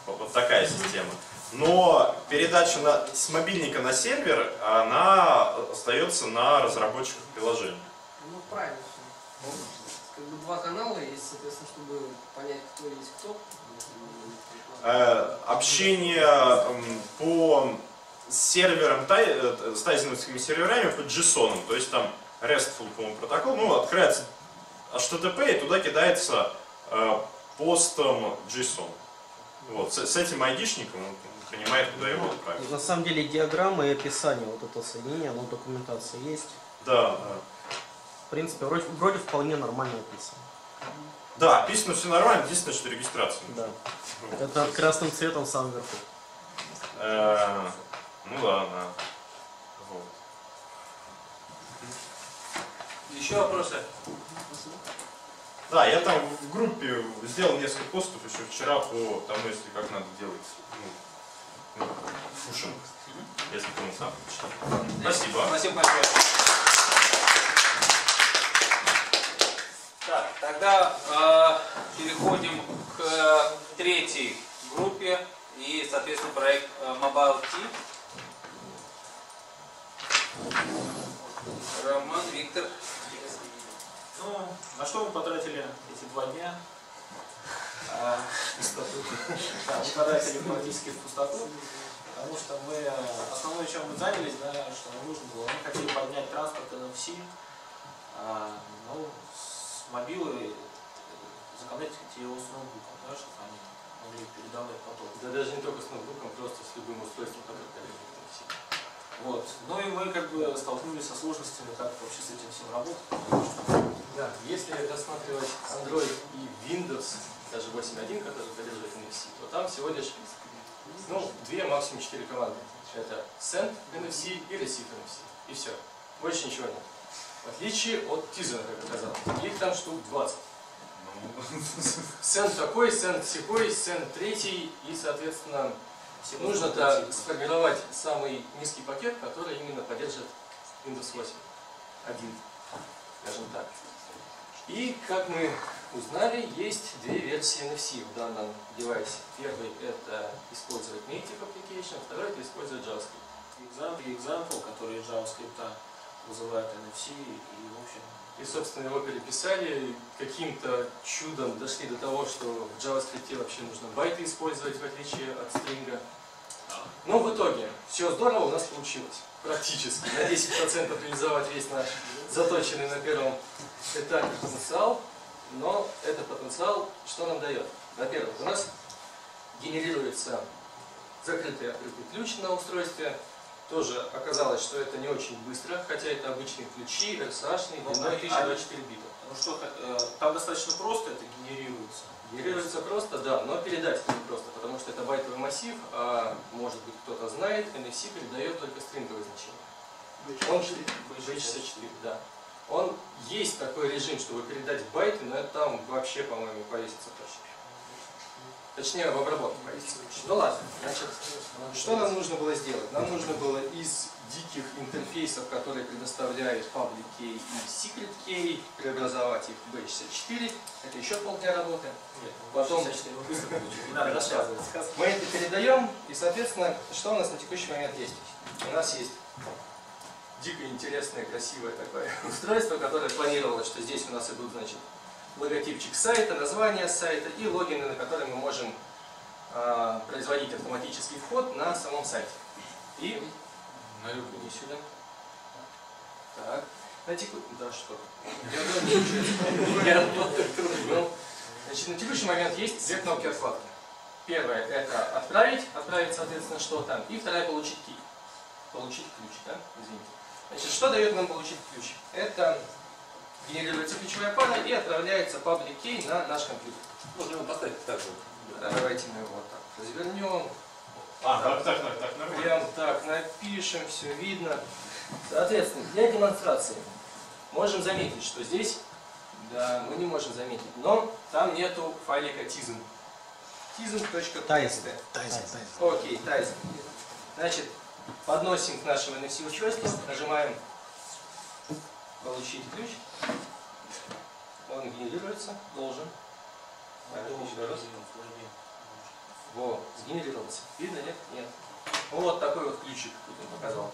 Вот, такая система. Но передача на, с мобильника на сервер, она остается на разработчиках приложения. Ну правильно. Как бы два канала есть, соответственно, чтобы понять, кто есть кто. Э, общение по серверам, тай- э, с тайзеновскими серверами по JSON, то есть там RESTful, по-моему, протокол, ну, открывается HTTP и туда кидается э, постом JSON. Вот, с, с этим айдишником он понимает, куда его отправить. На самом деле диаграмма и описание вот этого соединения, оно в документации есть. Да, да. В принципе, вроде, вроде вполне нормально описано. Да, описано все нормально, единственное, что регистрация. Да. Вот. Это красным цветом сам вверху. Э, ну да, да. Вот. Еще вопросы? Да, я там в группе сделал несколько постов еще вчера по тому, если как надо делать ну, ну, фушинг, если кому сам прочитал. Спасибо. Спасибо большое. Так, тогда э, переходим к э, третьей группе и, соответственно, проект э, Mobile T. Роман, Виктор. Ну, на что мы потратили эти два дня? а. Да, мы потратили практически в пустоту, потому что мы, основное, чем мы занялись, да, что нам нужно было, мы хотели поднять транспорт NFC, а, ну, с мобилы, законнектить его с ноутбуком, да, чтобы они могли передавать поток. Да даже не только с ноутбуком, просто с любым устройством, которое коллеги NFC. Вот. Ну и мы как бы столкнулись со сложностями, как вообще с этим всем работать. потому что Да, если рассматривать Android и Windows, даже 8.1, который поддерживает NFC, то там всего лишь ну, две, максимум четыре команды. Это Send NFC и Receive NFC. И все. Больше ничего нет. В отличие от Tizen, как оказалось. Их там штук 20. Send такой, Send секой, Send третий. И, соответственно, нужно-то сформировать самый низкий пакет, который именно поддержит Windows 8. Один, скажем так. И, как мы узнали, есть две версии NFC в данном девайсе. Первый – это использовать Native Application, второй – это использовать JavaScript. Example, который из JavaScript вызывает NFC, и, в общем, И, собственно, его переписали, каким-то чудом дошли до того, что в JavaScript вообще нужно байты использовать, в отличие от стринга. Но в итоге все здорово у нас получилось. Практически. На 10% реализовать весь наш заточенный на первом этапе потенциал. Но этот потенциал что нам дает? Во-первых, у нас генерируется закрытый открытый ключ на устройстве. Тоже оказалось, что это не очень быстро, хотя это обычные ключи, Ну, длиной а- 1024 бита. Ну что, э, там достаточно просто это генерируется. Генерируется просто, да, но передать это не просто, потому что это байтовый массив, а может быть кто-то знает, NFC передает только стринговые значения. Он B64, да. Он есть такой режим, чтобы передать байты, но это там вообще, по-моему, повесится точно. Точнее, в повесится. Ну ладно, значит, что нам нужно было сделать? Нам нужно было из диких интерфейсов, которые предоставляет Public Key и Secret Key, преобразовать их в B64. Это еще полдня работы. Потом Не надо рассказывать. мы это передаем, и, соответственно, что у нас на текущий момент есть? У нас есть дико интересное, красивое такое устройство, которое планировалось, что здесь у нас идут, значит, логотипчик сайта, название сайта и логины, на которые мы можем а, производить автоматический вход на самом сайте. И на любую сюда. Так. На теку... Да что? Я Ну, Значит, на текущий момент есть две кнопки откладки. Первая это отправить, отправить, соответственно, что-то. И вторая получить ки. Получить ключ, да? Извините. Значит, что дает нам получить ключ? Это генерируется ключевая пара и отправляется public key на наш компьютер. Можно его поставить так же. Да, давайте мы его вот так развернем. А, так, так, так, так, нормально. Прям так напишем, все видно. Соответственно, для демонстрации можем заметить, что здесь, да, мы не можем заметить, но там нету файлика tizm. tizm.txt. Окей, тайзен. Значит, подносим к нашему NFC устройству, нажимаем получить ключ. Он генерируется, должен. Так, еще раз. Во, сгенерировался. Видно, нет? Нет. Вот такой вот ключик тут он показал.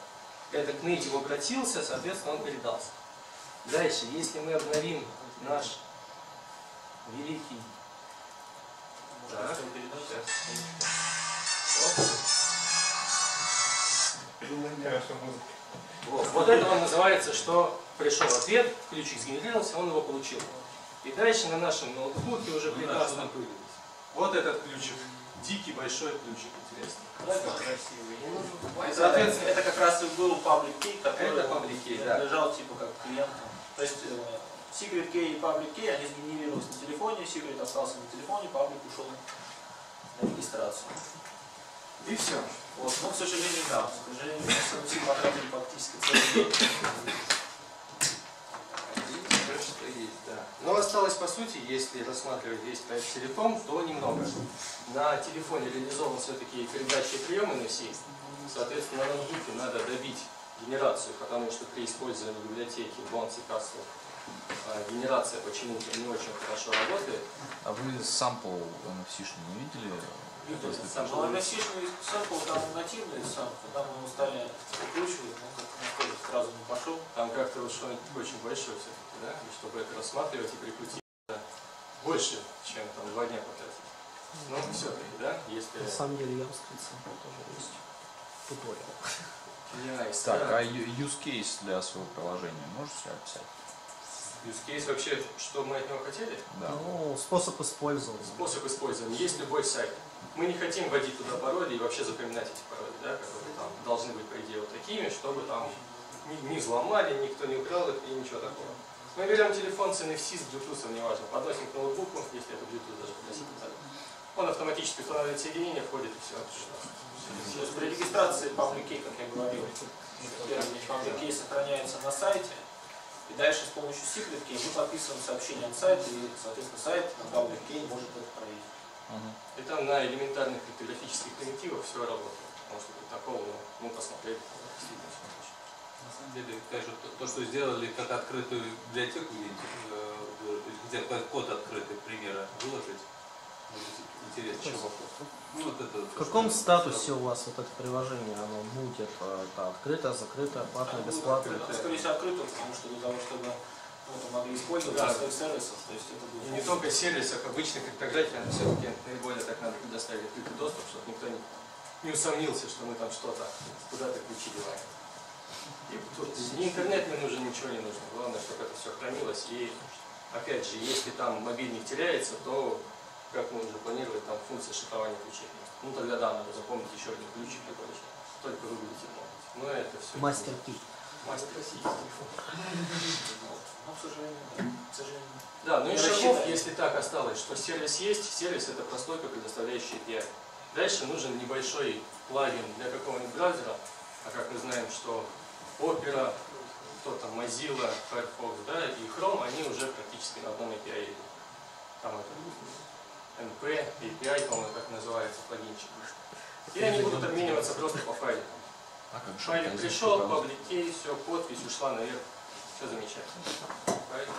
Это к native обратился, соответственно, он передался. Дальше, если мы обновим наш великий... Так, Вот, вот это он называется, что пришел ответ, ключик сгенерировался, он его получил. И дальше на нашем ноутбуке уже прекрасно Вот этот ключик. Дикий большой ключик, интересный. И, соответственно, это как раз и был public key, который Это да. лежал типа как клиентом. То есть э, secret key и public key, они сгенерировались на телефоне, secret остался на телефоне, public ушел на регистрацию. И все. Вот. Но, к сожалению, да, к сожалению, мы потратили практически целый день. Есть, да. Но осталось, по сути, если рассматривать весь проект целиком, то немного. На телефоне реализован все-таки передача приема NFC. Соответственно, на ноутбуке надо добить генерацию, потому что при использовании библиотеки Bounce и Castle а, генерация почему-то не очень хорошо работает. А вы сампл NFC-шный не видели? Если Сам Но NFC-шный сэмпл там нативный сэмпл, там мы стали выкручивать, но как настолько сразу не пошел. Там как-то вот что-нибудь очень большое все-таки, да? И чтобы это рассматривать и прикрутить, больше, чем там два дня потратить. Но все-таки, да, если... На самом деле JavaScript тоже есть туториал. Nice, Так, да. а use case для своего приложения можете описать? Use case вообще, что мы от него хотели? Да. Ну, способ использования. Способ использования. Есть любой сайт. Мы не хотим вводить туда пароли и вообще запоминать эти пароли, да, которые там должны быть, по идее, вот такими, чтобы там не, не взломали, никто не украл их и ничего такого. Мы берем телефон с NFC, с Bluetooth, неважно, подносим к ноутбуку, если это Bluetooth даже подносить не надо. Он автоматически устанавливает соединение, входит и все. То есть при регистрации public key, как я говорил, public key сохраняется на сайте, и дальше с помощью secret key мы подписываем сообщение от сайта, и, соответственно, сайт на public key может это проверить. И там на элементарных криптографических примитивах все работает. Потому что такого, ну, мы посмотрели, действительно все отлично. На самом деле, конечно, то, то, что сделали как открытую библиотеку, где-нибудь, э, где код открытый примера выложить, интересно. Еще Ну, вот это, В каком статусе у вас вот это приложение? Оно будет э, это открыто, закрыто, платное, бесплатное? Это, скорее всего, открыто, потому что для того, чтобы ну, это могли использовать Да. своих сервисов, то есть это И будет... не только сервисах, обычной криптографии, она все-таки наиболее так надо предоставить открытый доступ, чтобы никто не, не усомнился, что мы там что-то куда-то ключи деваем. И интернет не нужен, ничего не нужно. Главное, чтобы это все хранилось. И опять же, если там мобильник теряется, то, как мы уже планировали, там функция шифрования ключей. Ну тогда да, надо запомнить еще один ключик и прочее. Только вы будете помнить. Но это все. Мастер ки. Мастер. Ну, к сожалению, да. Ну и шагов, если так осталось, что сервис есть, сервис это прослойка, предоставляющая API. Дальше нужен небольшой плагин для какого-нибудь браузера, а как мы знаем, что Opera, кто там, Mozilla, Firefox, да, и Chrome, они уже практически на одном API идут. Там это NP, API, по-моему, как называется плагинчик. И они будут обмениваться просто по файликам. А Файлик пришел, пожалуйста? паблик кей, все, подпись ушла наверх. Все замечательно. Поэтому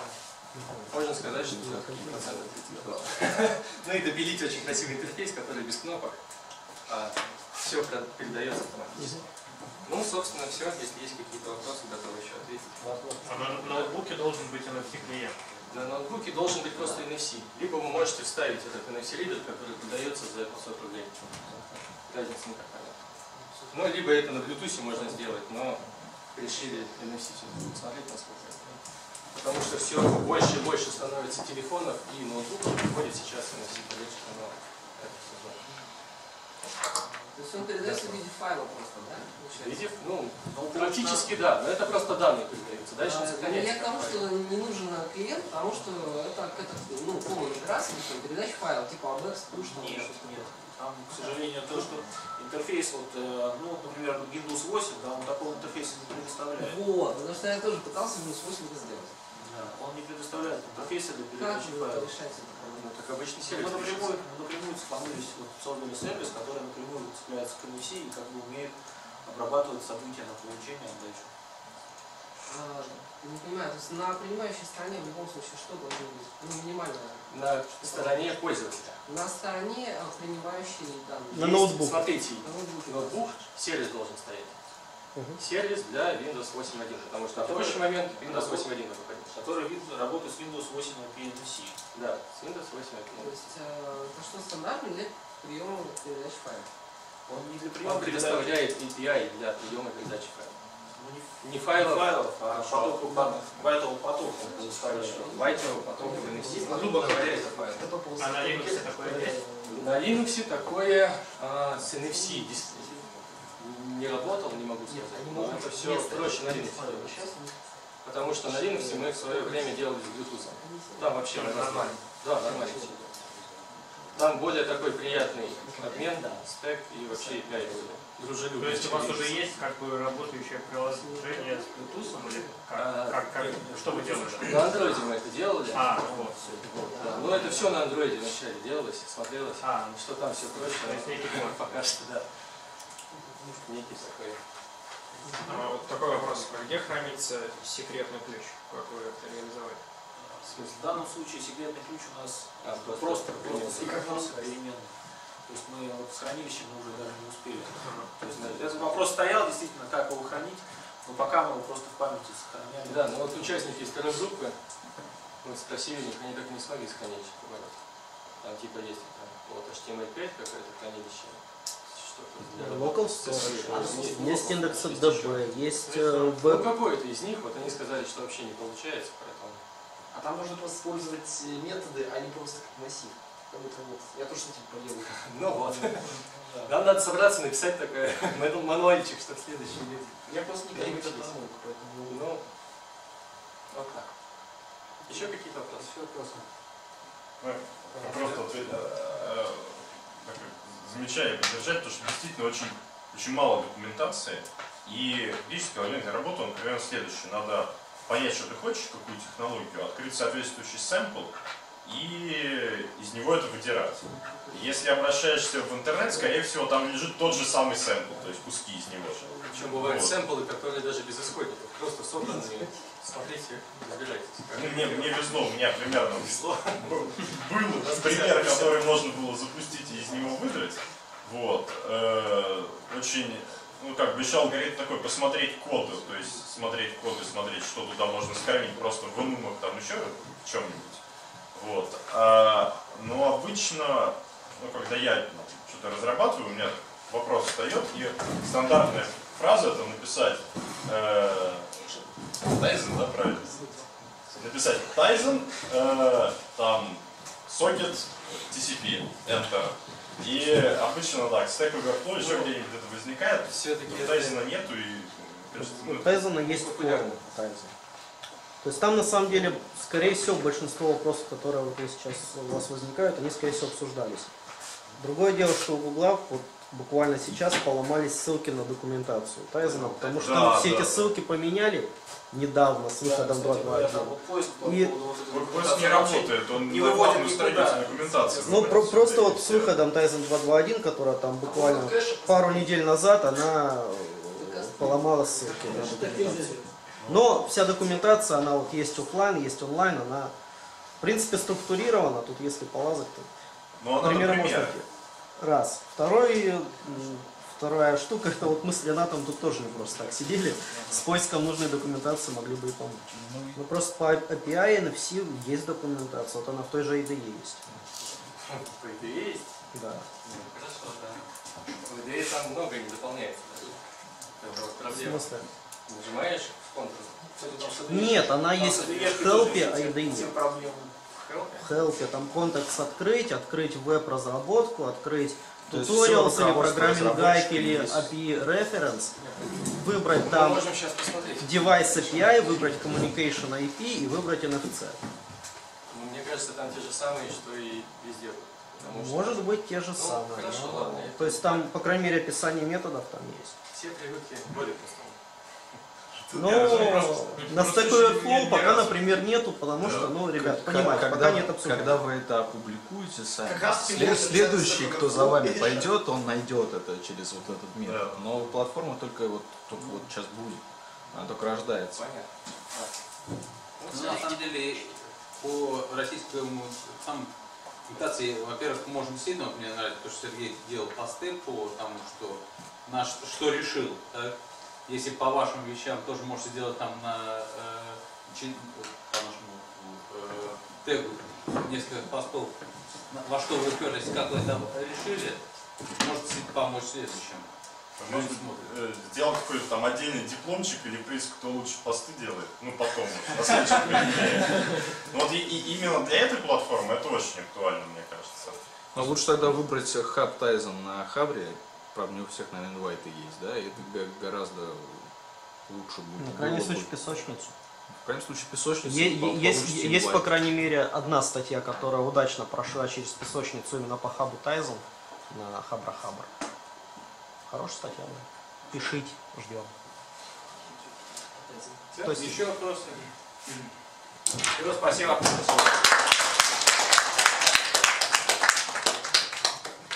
можно сказать, что это процентов 32. Ну и добелить очень красивый интерфейс, который без кнопок. все передается автоматически. Ну, собственно, все. Если есть какие-то вопросы, готовы еще ответить. А на ноутбуке должен быть NFC клиент. На ноутбуке должен быть просто NFC. Либо вы можете вставить этот NFC-ридер, который продается за 500 рублей. Разница не такая. Ну, либо это на Bluetooth можно сделать, но решили NFC все-таки посмотреть, насколько это. Потому что все больше и больше становится телефонов и ноутбуков, приходит сейчас NFC поддержка, но это все знаю. То есть он передается в виде файла просто, да? получается? Видев, ну, практически да, но это просто данные передаются. Дальше он А, сохраняется. Я к тому, что не нужен клиент, потому что это как это, ну, полная есть передача файла, типа ABEX, push, там, Нет, нет. Там, к сожалению, то, что интерфейс, вот, э, ну, например, Windows 8, да, он такого интерфейса не предоставляет. Вот, потому что я тоже пытался Windows 8 это сделать. Да, он не предоставляет интерфейса для передачи файлов. Ну, так обычный Мы сервис напрямую, решится. мы напрямую цепанулись, вот, создали сервис, который напрямую цепляется к NFC и как бы умеет обрабатывать события на получение и отдачу. А, не понимаю, то есть на принимающей стороне в любом случае что должно быть? Ну, минимальное. На стороне пользователя. На стороне а, принимающей данные. На Есть, ноутбуке. Смотрите, На ноутбуке. ноутбук, сервис должен стоять. Сервис для Windows 8.1, потому что на текущий момент Windows 8.1 надо выходить. Который вид- работает с Windows 8 на PNC. Да, с Windows То 8.1. есть э, это что стандартный для приема передачи файлов? Он не для приема Он предоставляет API для приема передачи файлов. Ну, не Не не файлов, файлов, а потоку данных, байтового потока предоставляет. байтового потока в NFC. Ну, грубо говоря, это файл. А на Linux такое есть? На Linux такое а, с NFC не работал, не могу сказать. Но это все проще на Linux. делать. Потому что на Linux мы в свое время делали с Bluetooth. Там вообще нормально. Да, нормально все. Там более такой приятный обмен, стек и вообще API более дружелюбный. То есть у вас уже есть как бы работающее приложение с Bluetooth или А, как, как, как, что вы делали? На андроиде мы это делали. А, вот. Вот, да. Но это все на андроиде вначале делалось, смотрелось, А, что там все проще. То есть некий пока что, да. Некий такой. А вот такой вопрос. Где хранится секретный ключ? Как вы это реализовали? В данном случае секретный ключ у нас А, просто, переменный. просто сохранился переменный. То есть мы вот с хранилищем мы уже даже не успели. То есть этот вопрос стоял действительно, как его хранить, но пока мы его просто в памяти сохраняли. Да, ну вот участники второй группы, Мы спросили у них, они так и не смогли сохранить. Там типа есть там, вот HTML5 какое-то хранилище. Что-то для Local Есть- storage, есть индекс есть DB, есть э, Ну, веб. какой-то из них, вот они сказали, что вообще не получается, поэтому... А там можно просто использовать э, методы, а не просто как массив. Как будто вот, я тоже что-нибудь поделаю. Ну вот. Нам надо собраться, написать такой мануальчик, что в следующем лет. Я просто никогда не помог, поэтому... Ну, вот так. Еще какие-то вопросы? Еще вопросы. Ну, Просто вот, э, замечаю и поддержать, потому что действительно очень, очень мало документации. И физическая линейная работа, он примерно следующий. Надо понять, что ты хочешь, какую технологию, открыть соответствующий сэмпл и из него это выдирать. Если обращаешься в интернет, скорее всего, там лежит тот же самый сэмпл, то есть куски из него же. Причем бывают Вот. сэмплы, которые даже без исходников, просто собранные. Смотрите, разбирайтесь. Ну, Мне, мне везло, у меня примерно везло. Был пример, который можно было запустить из него выдрать. Вот. Э, Очень, ну как бы еще алгоритм такой, посмотреть коды, то есть смотреть коды, смотреть, что туда можно скормить, просто в инумах там еще в чем-нибудь. Вот. А, но обычно, ну когда я что-то разрабатываю, у меня вопрос встает, и стандартная фраза это написать э, Тайзен, да, правильно? Написать Тайзен, э, там, сокет, TCP, Enter. И обычно так, Stack Overflow еще где-нибудь это возникает. Все-таки Тайзена нету и... кажется, ну, Тайзена есть форма Тайзен. То есть там на самом деле, скорее всего, большинство вопросов, которые вот сейчас у вас возникают, они скорее всего обсуждались. Другое дело, что у Гугла вот буквально сейчас поломались ссылки на документацию Тайзена, потому что Да, там все да, эти да. ссылки поменяли недавно с выходом 2.2.1. И Поиск не работает, он Не на выводит никуда. страницу документации. Ну, про- просто вот с выходом Tizen 2.2.1, которая там буквально пару недель назад, она э, поломала ссылки на документацию. Но вся документация, она вот есть офлайн, есть онлайн, она в принципе структурирована, тут если полазать, то Ну, а надо примеры можно. Раз. Второй, вторая штука, это вот мы с Ренатом тут тоже не просто так сидели, с поиском нужной документации могли бы и помочь. Ну просто по API NFC есть документация, вот она в той же IDE есть. По идее есть. Да. Хорошо, да. В идее там много не дополняется. В проблема. смысле? Нажимаешь в контур. Нет, она есть в Help IDE. Проблем. В Help там контекст открыть, открыть веб-разработку, открыть Всё или программинг разработчика или. API reference, выбрать там device API, выбрать communication IP и выбрать NFC. Ну, Мне кажется, там те же самые, что и везде. Потому что Может быть те же Ну, самые. хорошо, но- ладно. То есть там, по крайней мере, описание методов там есть. все привыкли более простому. Но просто- на Stack еще Overflow пока, например, нету, потому что, ну, ребят, понимаете, когда, пока нет обсуждения. когда вы это опубликуете сами, след- следующий, кто за вами пойдет, он найдет это через вот этот метод. Да. Но платформа только вот, только вот сейчас будет. Она только рождается. Понятно. Ну, на самом деле, по российскому там имитации, во-первых, можно вот мне нравится, то, что Сергей делал посты по тому, что наш что решил, так? Если по вашим вещам тоже можете сделать там на э, по нашему э, тегу несколько постов, во что вы уперлись, как вы там решили, можете помочь следующим. Люди смотрят. э, сделать какой-то там отдельный дипломчик или приз, кто лучше посты делает. Ну, потом, на следующем вебинаре. Ну, вот и, и именно для этой платформы это очень актуально, мне кажется. Но лучше тогда выбрать хаб Тайзен на хабре. Правда, не у всех, наверное, инвайты есть, да? И это гораздо лучше будет. На крайний было бы. случай песочницу. В крайнем случае песочницу. Е- по- е- Есть, есть, по крайней мере, одна статья, которая удачно прошла через песочницу именно по хабу Тайзен на Хабра Хабр. Хорошая статья, да. Пишите, ждем. То есть- Еще вопросы? Все, спасибо.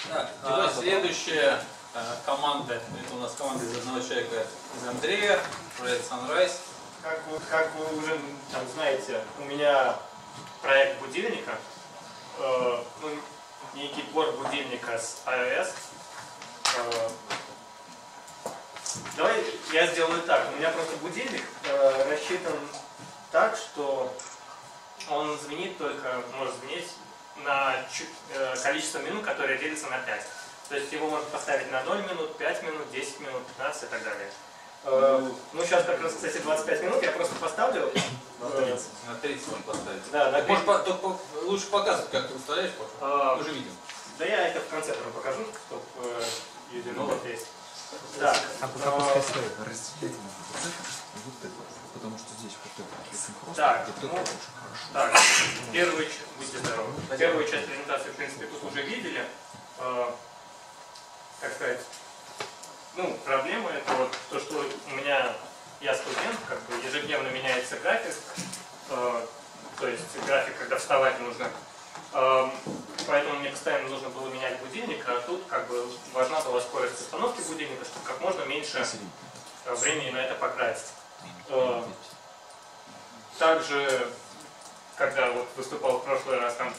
Так, а, следующая э, команда, это у нас команда из одного человека, из Андрея, проект Sunrise. Как вы, как вы уже там знаете, у меня проект будильника, э, ну, некий порт будильника с iOS. Э, давай я сделаю так. У меня просто будильник э, рассчитан так, что он звенит только, может звенеть на э, количество минут, которое делится на 5. То есть его можно поставить на 0 минут, 5 минут, 10 минут, 15 и так далее. Э, Ну, сейчас как раз, кстати, 25 минут, я просто поставлю. э, На 30 он поставить. Да, на Может, по- только по- лучше показывать, как ты выставляешь, А, Мы уже видим. Да я это в конце прям покажу, чтобы э, ну, вот есть. А пока э, пускай ставит разделить на вот это и вот это. Потому что здесь вот это просто, Так, вот это ну, очень хорошо. Так, первую часть, будьте здоровы. Первую часть презентации, в принципе, тут уже видели. Как сказать, ну, проблема это вот то, что у меня, я студент, как бы ежедневно меняется график, э, то есть график, когда вставать нужно. Э, поэтому мне постоянно нужно было менять будильник, а тут как бы важна была скорость установки будильника, чтобы как можно меньше времени на это потратить. Э, также, когда вот выступал в прошлый раз, там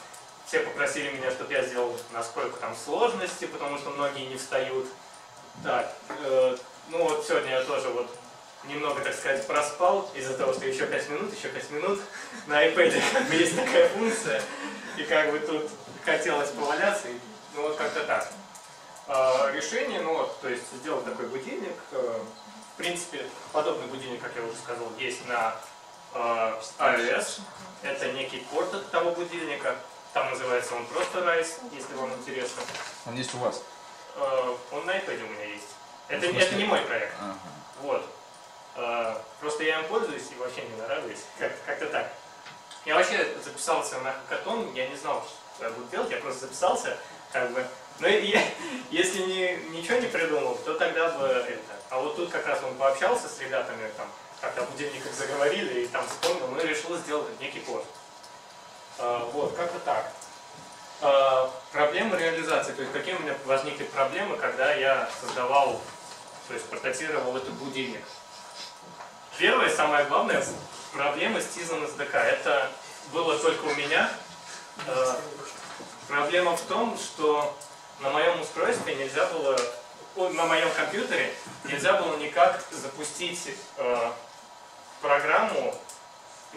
все попросили меня, чтобы я сделал насколько там сложности, потому что многие не встают. Так, э, ну вот сегодня я тоже вот немного, так сказать, проспал из-за того, что еще 5 минут, еще 5 минут. На iPad как бы есть такая функция, и как бы тут хотелось поваляться, и, ну вот как-то так. А, решение, ну вот, то есть сделать такой будильник, э, в принципе, подобный будильник, как я уже сказал, есть на э, iOS. Это некий порт от того будильника. Там называется он просто Rise, если вам интересно. Он есть у вас? Э, он на iPad у меня есть. Это, В смысле? это не мой проект. Ага. Вот. Э, просто я им пользуюсь и вообще не нарадуюсь. Как- Как-то так. Я вообще записался на хакатон, я не знал, что я буду делать, я просто записался, как бы. Но я, если не, ничего не придумал, то тогда бы это. А вот тут как раз он пообщался с ребятами, там, как о будильниках заговорили, и там вспомнил, ну и решил сделать некий порт. А, вот, как-то так. А, проблемы реализации, то есть какие у меня возникли проблемы, когда я создавал, то есть портатировал этот будильник. Первое, самое главное, проблема с Tizen SDK. Это было только у меня. Э, Проблема в том, что на моем устройстве нельзя было, на моем компьютере нельзя было никак запустить программу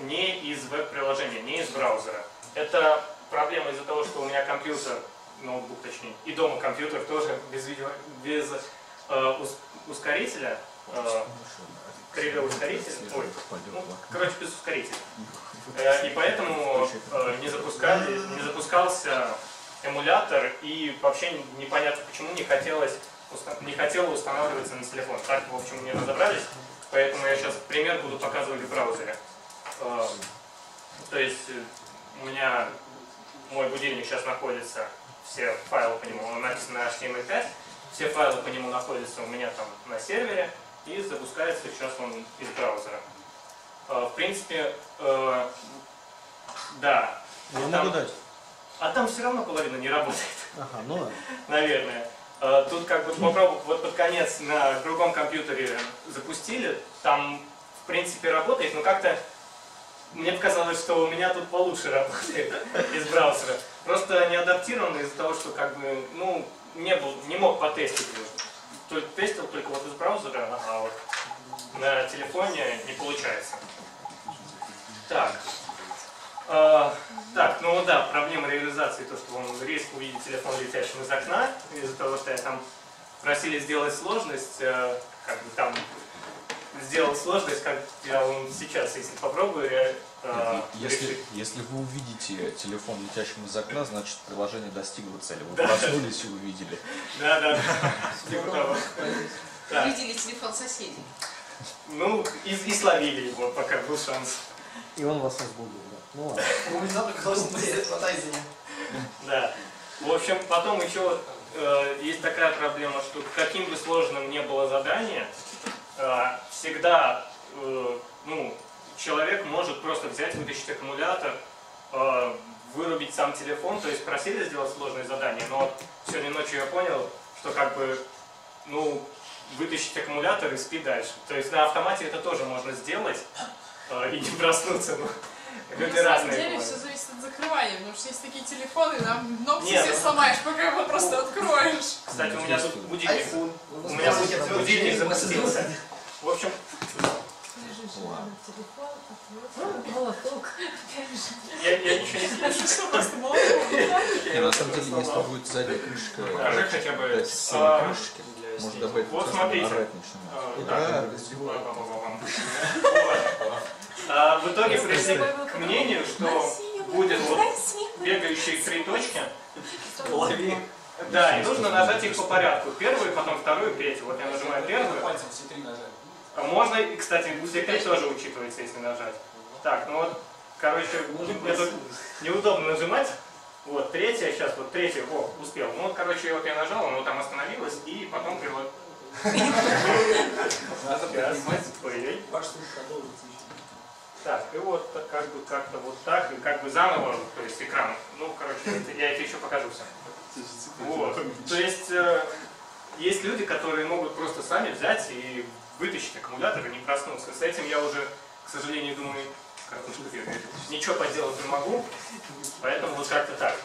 не из веб-приложения, не из браузера. Это проблема из-за того, что у меня компьютер, ноутбук точнее, и дома компьютер тоже без, видео, без э, ус- ускорителя, э, кривой ускоритель, ой, ну, короче, без ускорителя. Э, И поэтому э, не, запускали, не запускался эмулятор и вообще непонятно почему не хотелось не хотело устанавливаться на телефон. Так, в общем, не разобрались. Поэтому я сейчас пример буду показывать в браузере. Э, То есть э, у меня мой будильник сейчас находится, все файлы по нему, он написан на HTML5, все файлы по нему находятся у меня там на сервере и запускается сейчас он из браузера. Э, В принципе, э, да. Я Там- могу дать. А там все равно половина не работает, Ага, ну ладно. наверное. Тут как бы попробовать, вот под конец на другом компьютере запустили, там в принципе работает, но как-то мне показалось, что у меня тут получше работает из браузера. Просто не адаптирован из-за того, что как бы, ну, не был, не мог потестить его. Только тестил только вот из браузера, а вот на телефоне не получается. Так. Э, так, ну да, проблема реализации, то, что он риск увидеть телефон летящим из окна, из-за того, что я там просили сделать сложность, э, как бы там сделал сложность, как я вам сейчас, если попробую, я, э, Если, решить. если вы увидите телефон летящим из окна, значит приложение достигло цели. Вы Да. проснулись и увидели. Да, да, типа того. Так. Видели телефон соседей. Ну, и, и словили его, пока был шанс. И он вас разбудил, да. Ну ладно. Внезапно казалось, что мы хватает за ним. Да. В общем, потом еще э, есть такая проблема, что каким бы сложным ни было задание, всегда э, ну, человек может просто взять, вытащить аккумулятор, э, вырубить сам телефон, то есть просили сделать сложное задание, но сегодня ночью я понял, что как бы, ну, вытащить аккумулятор и спи дальше. То есть на автомате это тоже можно сделать э, и не проснуться. но Люди На самом деле бывают. все зависит от закрывания, потому что есть такие телефоны, там ногти Нет, все ну- сломаешь, пока его просто откроешь. Кстати, у меня тут будильник, у меня будильник запустился. В общем. Я, я ничего не слышу. На самом деле, если будет задняя крышка, Покажи хотя бы, а, крышки, можно добавить Вот смотрите. А, Да. А, В итоге пришли к мнению, что будет вот бегающие три точки. Да, и нужно нажать их по порядку. Первую, потом вторую, третью. Вот я нажимаю первую. Пальцем все три нажали. А Можно, и, кстати, все пять тоже учитывается, если нажать. Так, ну вот, короче, это неудобно нажимать. Вот, третья, сейчас вот третья, о, успел. Ну вот, короче, вот я нажал, оно там остановилось, и потом привод. Так, и вот как бы как-то вот так, и как бы заново, то есть экран. Ну, короче, я это еще покажу всем. Вот. То есть э, есть люди, которые могут просто сами взять и вытащить аккумулятор и не проснуться. С этим я уже, к сожалению, думаю. Ничего поделать не могу, поэтому вот как-то так.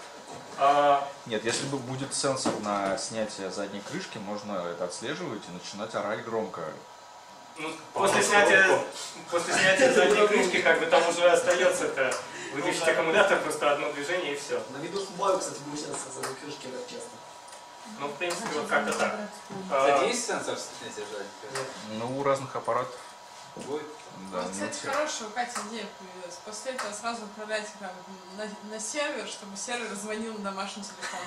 А, Нет, если бы будет сенсор на снятие задней крышки, можно это отслеживать и начинать орать громко. ну, после снятия, после снятия задней крышки, как бы там уже остается это вытащить аккумулятор, просто одно движение и все. На виду Субаю, кстати, будем сейчас за крышки рэп часто. Ну, в принципе, вот как-то так. Кстати, А, есть сенсор снятия Ну, у разных аппаратов. Будет? Да, Вот, кстати, всех. хорошая у Кати идея появилась. После этого сразу отправлять экран на, на сервер, чтобы сервер звонил на домашний телефон.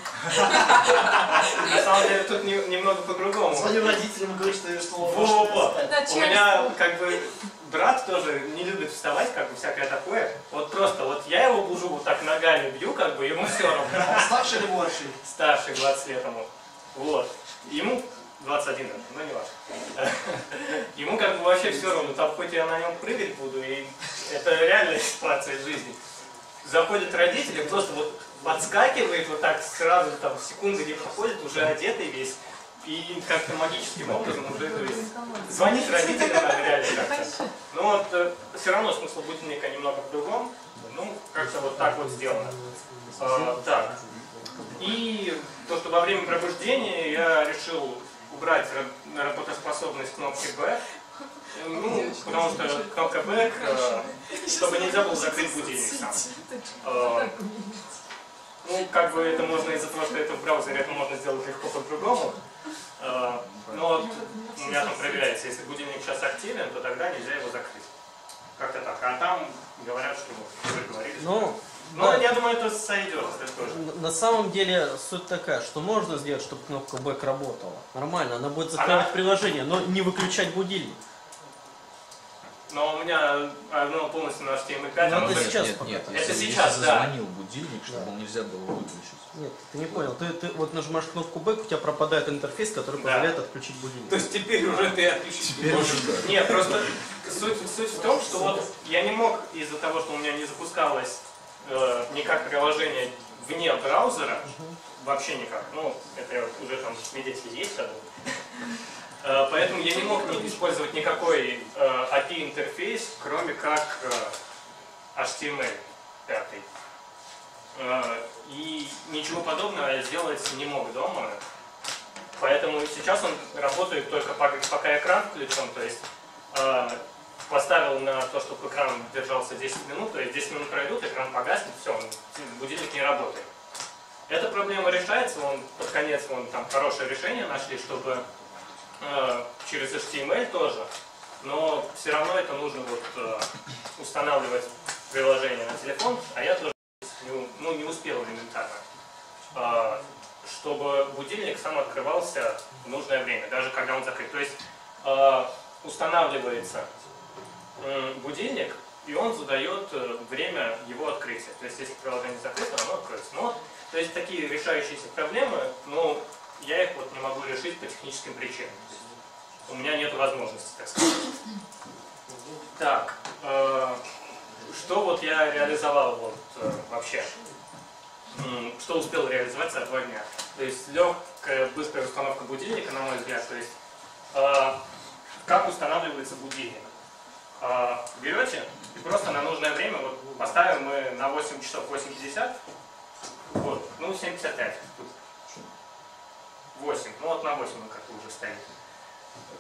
На самом деле тут не- немного по-другому. Звоню родителям говорю, что что во. Да, У меня как бы брат тоже не любит вставать, как бы всякое такое. Вот просто вот я его бужу вот так ногами бью, как бы ему все равно. Он старший или младший? Старший, 20 лет ему. Вот. Ему 21 даже, но не важно. Ему как бы вообще все равно, там хоть я на нем прыгать буду, и это реальная ситуация из жизни. Заходят родители, просто вот подскакивает вот так сразу, там секунды не проходит, уже одетый весь. И как-то магическим образом уже, то есть, звонить родителям надо реально как-то. Ну вот, все равно смысл будильника немного в другом. Ну, как-то вот так вот сделано. А, так. И то, что во время пробуждения я решил убрать ра- работоспособность кнопки Б. Ну, потому что кнопка Б, э, чтобы нельзя было закрыть будильник сам. Э, Ну, как бы это можно из-за того, что это в браузере, это можно сделать легко по-другому. Э, Но вот у меня там проверяется, если будильник сейчас активен, то тогда нельзя его закрыть. Как-то так. А там говорят, что вы говорили. Ну, Ну, да. я думаю, это сойдет, это тоже. На самом деле суть такая, что можно сделать, чтобы кнопка Back работала. Нормально, она будет закрывать Она- приложение, но не выключать будильник. Но у меня оно полностью на HTML5. Ну, оно это за- сейчас Нет, нет, Это если, сейчас, если да. зазвонил будильник, чтобы он нельзя было выключить. Нет, ты не понял. Ты, ты вот нажимаешь кнопку Back, у тебя пропадает интерфейс, который Да. позволяет отключить будильник. То есть теперь уже ты отключить Теперь можешь. уже да. Нет, просто суть, суть в том, что вот я не мог из-за того, что у меня не запускалось э, никак приложение вне браузера, вообще никак. Ну, это уже там свидетели есть, я думаю. Э, Поэтому я не мог использовать никакой э, API-интерфейс, кроме как э, HTML 5. Э, И ничего подобного я сделать не мог дома. Поэтому сейчас он работает только пока, экран включен, то есть поставил на то, чтобы экран держался 10 минут, то есть 10 минут пройдут, экран погаснет, все, он, будильник не работает. Эта проблема решается, он, под конец вон, там хорошее решение нашли, чтобы через HTML тоже, но все равно это нужно вот, э, устанавливать приложение на телефон, а я тоже ну, не успел элементарно, э, чтобы будильник сам открывался в нужное время, даже когда он закрыт. То есть э, устанавливается будильник, и он задает э, время его открытия. То есть если приложение закрыто, оно откроется. Ну, вот, то есть такие решающиеся проблемы, но я их вот не могу решить по техническим причинам. У меня нет возможности, так сказать. Так, э, что вот я реализовал вот э, вообще? Что успел реализовать за два дня? То есть легкая, быстрая установка будильника, на мой взгляд. То есть э, как устанавливается будильник? Э, берете и просто на нужное время, вот поставим мы на 8 часов 8.50, вот, ну 7.55 тут. 8, ну вот на 8 мы как-то уже стоит.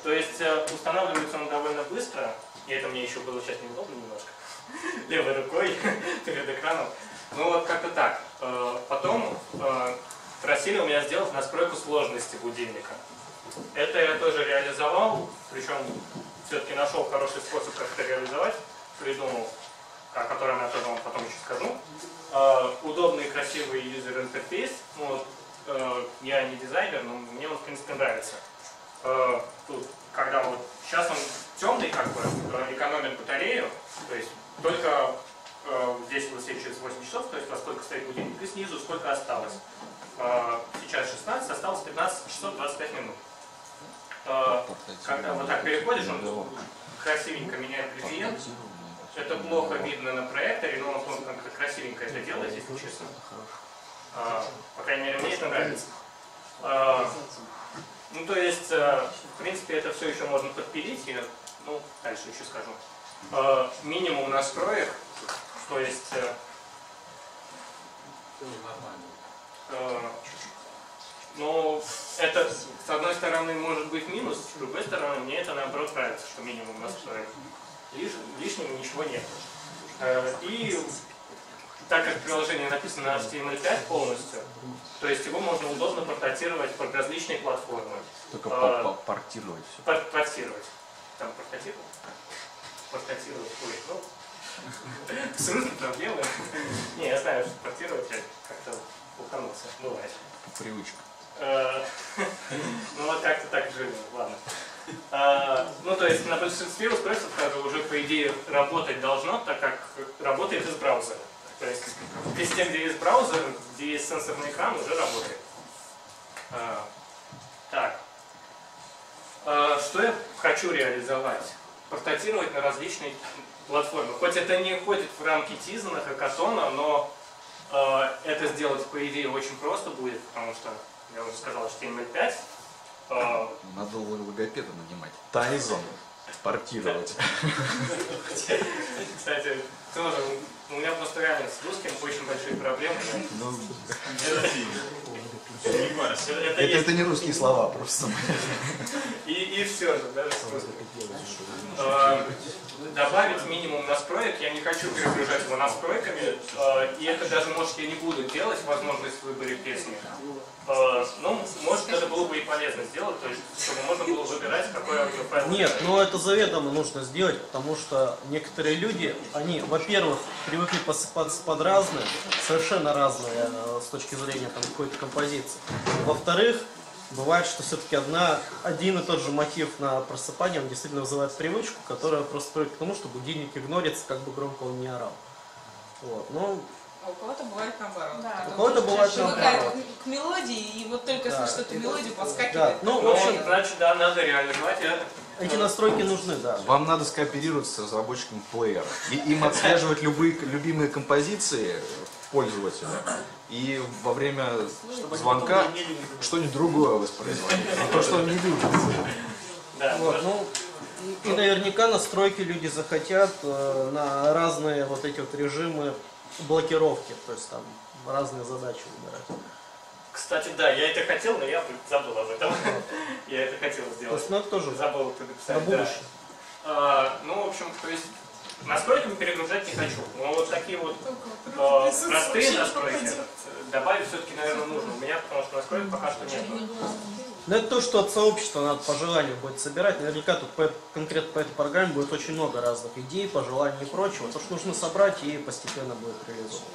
То есть э, устанавливается он довольно быстро, и это мне еще было сейчас неудобно немножко, левой рукой перед экраном. Ну вот как-то так. Э, Потом э, просили у меня сделать настройку сложности будильника. Это я тоже реализовал, причем все-таки нашел хороший способ, как это реализовать, придумал, о котором я тоже вам потом еще скажу. Удобный красивый юзер-интерфейс. Ну, вот, я не дизайнер, но мне он, в принципе, нравится. Э, Тут, когда вот сейчас он темный, как бы, экономит батарею, то есть только э, здесь высвечивается 8 часов, то есть во сколько стоит будильник, и снизу сколько осталось. Э, Сейчас 16, осталось 15 часов 25 минут. Э, Когда вот так переходишь, он красивенько меняет градиент. Это плохо видно на проекторе, но он как-то красивенько это делает, если честно. Э, По крайней мере, мне это нравится. Э, Ну, то есть, э, в принципе, это все еще можно подпилить, и, ну, дальше еще скажу. Э, Минимум настроек, то есть, э, ну, это, с одной стороны, может быть минус, с другой стороны, мне это, наоборот, нравится, что минимум настроек. Лиш, лишнего ничего нет. И так как приложение написано на HTML5 полностью, то есть его можно удобно портатировать под различные платформы. Только по- по- портировать все. пор- Портировать. Там портатировать? Портатировать. Ой, ну, абсолютно проблемы. Не, я знаю, что портировать я как-то уханулся. Бывает. Привычка. Э, Ну вот как-то так живем, ладно. А, Ну то есть на большинстве устройств даже уже по идее работать должно, так как работает из браузера. То есть везде, где есть браузер, где есть сенсорный экран, уже работает. А, Так. А, Что я хочу реализовать? Портатировать на различные платформы. Хоть это не входит в рамки Тизана, Хакатона, но э, это сделать, по идее, очень просто будет, потому что, я уже сказал, HTML5. Э, Надо логопеда нанимать. Тайзон. Портировать. Кстати, тоже у меня просто реально с русским очень большие проблемы. Ну, Это, Это, это не русские слова просто. И, и все же, даже с русским. Добавить минимум настроек, я не хочу перегружать его настройками, э, и это даже, может, я не буду делать, возможность в выборе песни. Э, Ну, может, это было бы и полезно сделать, то есть, чтобы можно было выбирать, какой аудиофайл. Нет, но это заведомо нужно сделать, потому что некоторые люди, они, во-первых, привыкли посыпаться под разные, совершенно разные э, с точки зрения какой-то композиции. Во-вторых, бывает, что все-таки одна, один и тот же мотив на просыпание, он действительно вызывает привычку, которая просто приводит к тому, что будильник игнорится, как бы громко он не орал. Вот. Ну, А у кого-то бывает наоборот. У кого-то бывает Привыкает наоборот. к- к мелодии, и вот только Да. слышит эту мелодию, Да, подскакивает. ну, в общем, значит, да, надо реализовать это. эти настройки нужны, да. Вам надо скооперировать с разработчиком плеера. И им отслеживать любые любимые композиции пользователя. И во время звонка что-нибудь другое воспроизводить. Не то, что он не любит. Вот, ну, и, наверняка настройки люди захотят э, на разные вот эти вот режимы блокировки, то есть там разные задачи выбирать. Кстати, да, я это хотел, но я забыл об этом. Я это хотел То сделать. есть, ну, это тоже Забыл это написать, на да. будущее. А, Ну, в общем, то есть настройками перегружать не хочу. Но вот такие вот э, простые настройки добавить все-таки, наверное, нужно. У меня, потому что настроек пока что нет. Но это то, что от сообщества надо по желанию будет собирать. Наверняка тут по, конкретно по этой программе будет очень много разных идей, пожеланий и прочего. То, что нужно собрать и постепенно будет реализовано.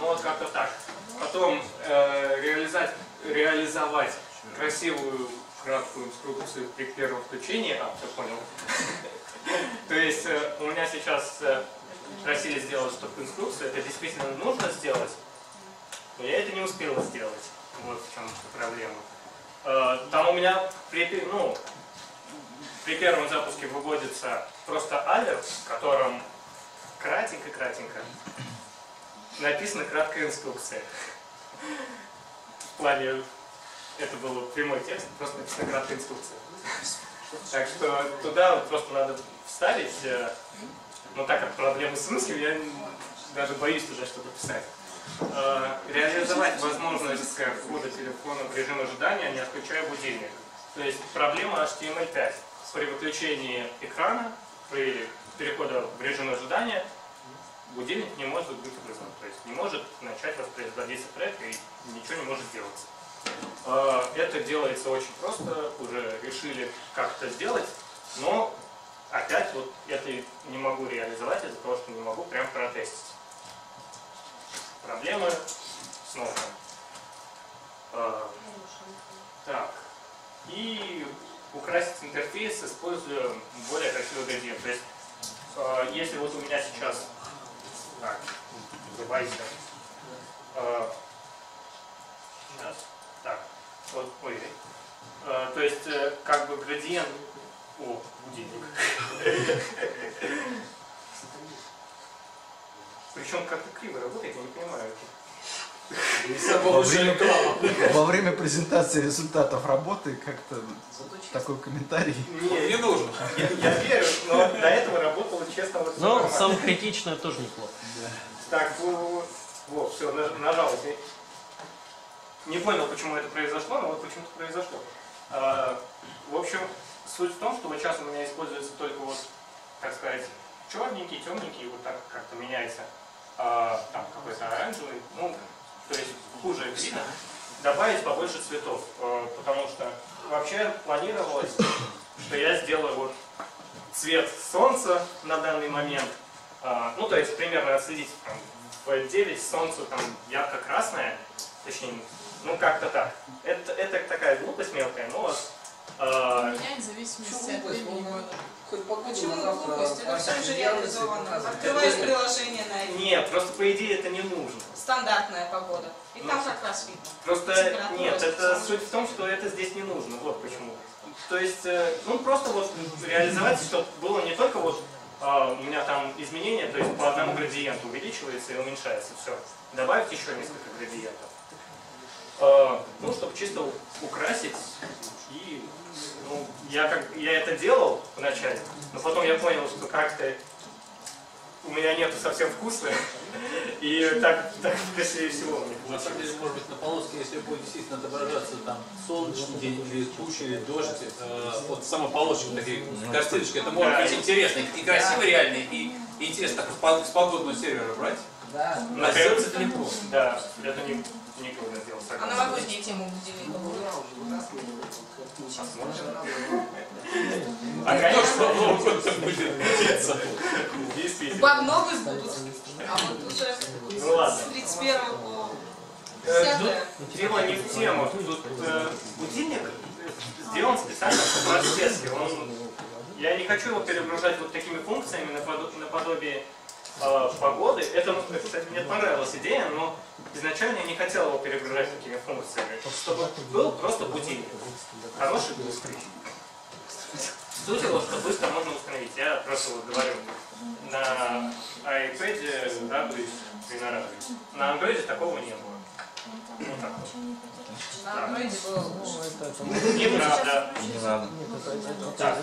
Ну вот как-то так. Потом э, реализовать, реализовать красивую краткую инструкцию при первом включении. А, все понял. То есть э, у меня сейчас э, просили сделать стоп-инструкцию, это действительно нужно сделать, но я это не успел сделать. Вот в чем проблема. Э, Там у меня при, ну, при первом запуске выводится просто алерт, в котором кратенько-кратенько написана краткая инструкция. В плане, это был прямой текст, просто написана краткая инструкция. Так что туда просто надо вставить, э, но так как проблемы с русским, я даже боюсь туда что-то писать. Э, Реализовать возможность э, ввода телефона в режим ожидания, не отключая будильник. То есть проблема HTML5. При выключении экрана, при переходе в режим ожидания, будильник не может быть вызван. То есть не может начать воспроизводиться трек и ничего не может делаться. Э, Это делается очень просто, уже решили как это сделать, но опять вот это не могу реализовать из-за того, что не могу прям протестить. Проблемы снова. Э, Так. И украсить интерфейс, используя более красивый градиент. То есть, э, если вот у меня сейчас... Так, давайте. Э, Сейчас. Так. Вот, ой. Э, То есть, э, как бы градиент... О, будильник. Причем как-то криво работает, я не понимаю. Во время, во время презентации результатов работы как-то такой комментарий. Не, не нужен. Я, я верю, но до этого работало честно вот Но нормально. самокритично тоже неплохо. Так, вот, вот, все, нажалось. Я Не понял, почему это произошло, но вот почему-то произошло. А, в общем, суть в том, что вот сейчас у меня используется только вот, так сказать, черненький, темненький, вот так как-то меняется. А, там какой-то оранжевый, ну, то есть хуже видно. Добавить побольше цветов, э, потому что вообще планировалось, что я сделаю вот цвет солнца на данный момент. А, Ну, то есть примерно отследить там, в 9 солнце там ярко-красное, точнее, ну как-то так. Это, это такая глупость мелкая, но а, Меняет в зависимости от времени года. Почему глупость? Это все уже реализовано. Открываешь приложение на это. нет, просто по идее это не нужно. Стандартная погода. И Ну, там как раз видно. Просто нет, это суть в том, что это здесь не нужно. Вот почему. То есть, э, ну просто вот реализовать, чтобы было не только вот а, у меня там изменения, то есть по одному градиенту увеличивается и уменьшается, все. Добавить еще несколько градиентов. А, ну, чтобы чисто украсить и ну, я как я это делал вначале, но потом я понял, что как-то у меня нету совсем вкуса, и так, так красивее всего мне На самом деле, может быть, на полоске, если будет действительно отображаться там солнечный день или туча, или дождь, э, вот сама полосочка, такие картиночки, это может быть интересно, и красиво реально, и и интересно, так с пог- с погодного сервера брать. Да. А сделать это легко. Да, это не, нетрудно сделать. А согласен. новогодние темы будильника будут? А, конечно, Новый год там будет. Действительно. Баб много будут, а вот уже Ну ладно. с 31 по 10 тут Дело не в тему. Тут э, будильник сделан специально по процессе. Он, я не хочу его перегружать вот такими функциями наподо- наподобие э, погоды. Ну, это, кстати, мне понравилась идея, но изначально я не хотел его перегружать такими функциями. Чтобы был просто будильник. Хороший, быстрый. Суть его, что быстро можно установить. Я просто вот говорю, на iPad радуюсь и нарадуюсь. На Android такого не было. Вот так вот. На андроиде было Неправда. Не надо. Так.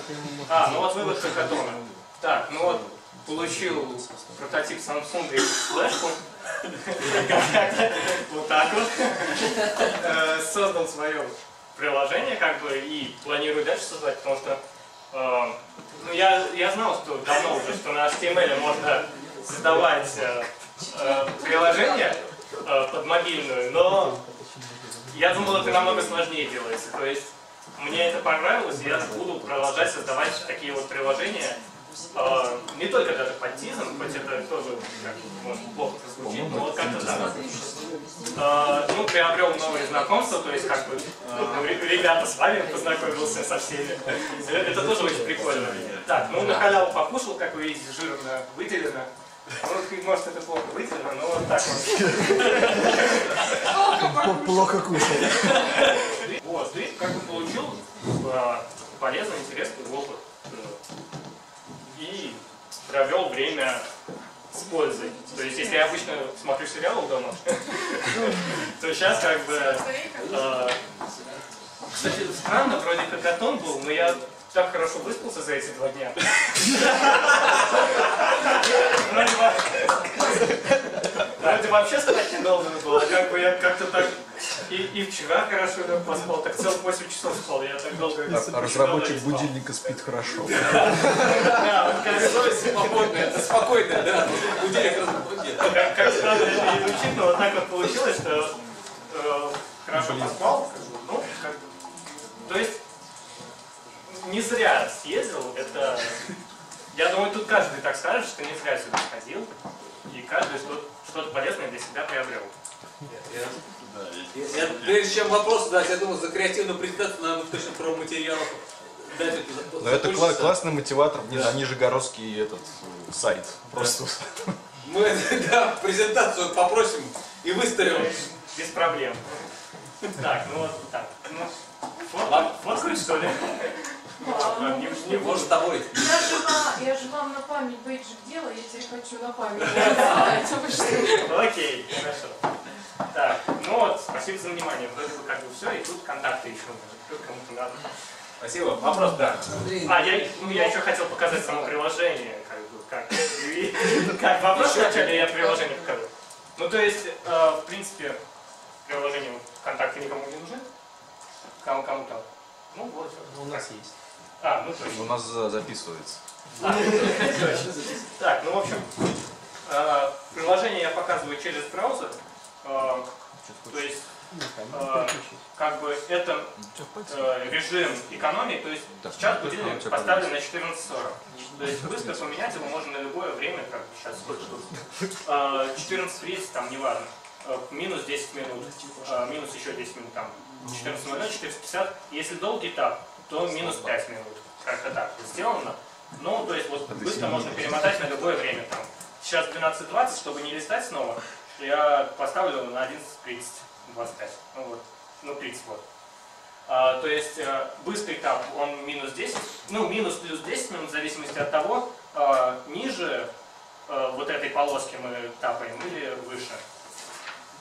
А, ну вот вывод хакатона. Так, ну вот получил прототип Samsung и флешку. Вот так вот. Э, Создал свое приложение, как бы, и планирую дальше создать, потому что э, ну, я, я знал, что давно уже, что на HTML можно создавать э, приложение под мобильную, но я думал, это намного сложнее делается. То есть мне это понравилось, и я буду продолжать создавать такие вот приложения. Э, не только даже под Тизом, хоть это тоже как, может плохо прозвучит, но вот как-то так. Э, ну, приобрел новые знакомства, то есть как бы ну, ре- ребята с вами познакомился со всеми. Э, Это тоже очень прикольно. Так, ну на халяву покушал, как вы видите, жирно выделено. Ну, может это плохо выделено, но вот так вот. Плохо кушает. Вот, и как бы получил э, полезный, интересный опыт. И провел время с пользой. То есть, если я обычно смотрю сериалы дома, то сейчас как бы... э, Кстати, странно, вроде хакатон был, но я так хорошо выспался за эти два дня. Вроде вообще спать не должен был, а как бы я как-то так и, и вчера хорошо лег поспал, так целых 8 часов спал, я так долго А Разработчик будильника спит хорошо. Да, вот совесть Спокойно, это спокойно, да. Будильник разбудит. Как, странно это не звучит, но вот так вот получилось, что э, хорошо поспал. Ну, как бы, то есть, не зря съездил, это... Я думаю, тут каждый так скажет, что не зря сюда сходил, и каждый что- что-то полезное для себя приобрел. Я- я- прежде чем вопрос задать, я думаю, за креативную презентацию нам точно про материалов дать Но это кла- классный мотиватор не на Нижегородский этот э, сайт. Просто. Мы да, презентацию попросим и выставим. Без проблем. Так, ну вот так. Ну, фот- фоткают, что ли? Может, тобой. Я же, на, я же вам на память бейджик делала, я теперь хочу на память. Окей, хорошо. Так, ну вот, спасибо за внимание. Вроде бы как бы все, и тут контакты еще. Кому-то надо. Спасибо. Вопрос, да. А, я, ну, я еще хотел показать само приложение, как бы, как, как вопрос вначале я приложение покажу. Ну, то есть, э, в принципе, приложение ВКонтакте никому не нужны? Кому, кому там? Ну, вот. У нас есть. А, ну точно. У нас за- записывается. А, точно. Так, ну, в общем, э, приложение я показываю через браузер. Э, То есть, э, как бы это э, режим экономии, то есть сейчас будильник поставлен на 14.40. То есть быстро поменять его можно на любое время, как сейчас сколько тут? Э, 14.30, там неважно. Э, Минус 10 минут, минус еще 10 минут, там 14.00, 14.50. Если долгий этап, то минус 5 минут. Как-то так сделано. Ну, то есть вот быстро можно перемотать на любое время там. Сейчас 12.20, чтобы не листать снова, я поставлю на 11.30, 25. Ну вот, ну 30 вот. А, то есть э, быстрый этап, он минус 10, ну минус плюс 10 минут, в зависимости от того, э, ниже э, вот этой полоски мы тапаем или выше.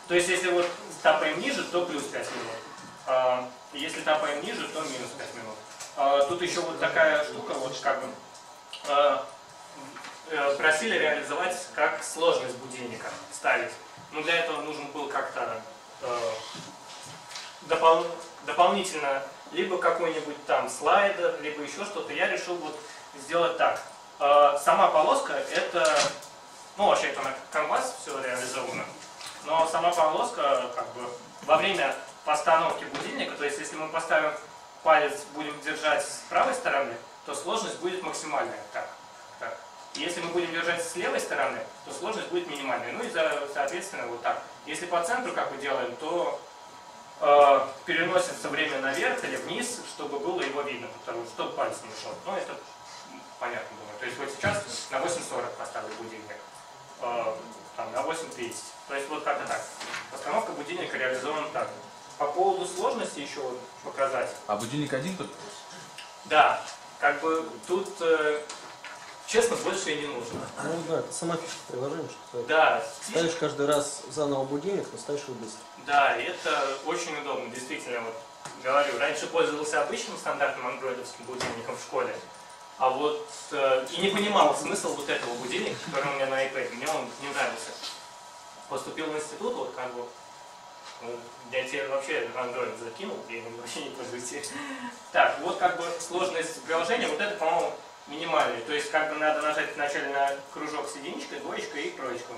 То есть если вот тапаем ниже, то плюс 5 минут. А, если тапаем ниже, то минус 5 минут. А, тут еще вот такая штука, вот как бы просили реализовать как сложность будильника ставить. Но для этого нужен был как-то э, допол- дополнительно либо какой-нибудь там слайдер, либо еще что-то. Я решил вот сделать так. Э, сама полоска это, ну вообще это на канвас все реализовано, но сама полоска как бы во время постановки будильника, то есть если мы поставим палец, будем держать с правой стороны, то сложность будет максимальная. Так. Если мы будем держать с левой стороны, то сложность будет минимальная. Ну и соответственно вот так. Если по центру как мы делаем, то э, переносится время наверх или вниз, чтобы было его видно, потому что палец не ушел. Ну это понятно, думаю. То есть вот сейчас на 8.40 поставлю будильник, э, там, на 8.30. То есть вот как-то так. Постановка будильника реализована так. По поводу сложности еще вот показать. А будильник один только? Да, как бы тут, э, честно, больше и не нужно. Ну да, это сама фишка приложения, что ты Да, ставишь каждый раз заново будильник, но ставишь его быстро. Да, и это очень удобно, действительно, вот говорю, раньше пользовался обычным стандартным андроидовским будильником в школе, а вот э, и не понимал смысл вот этого будильника, который у меня на iPad, мне он не нравился. Поступил в институт, вот как бы, ну, я теперь вообще Android закинул, я им вообще не пользуюсь. Так, вот как бы сложность приложения, вот это, по-моему, минимальный. То есть как бы надо нажать вначале на кружок с единичкой, двоечкой и троечкой.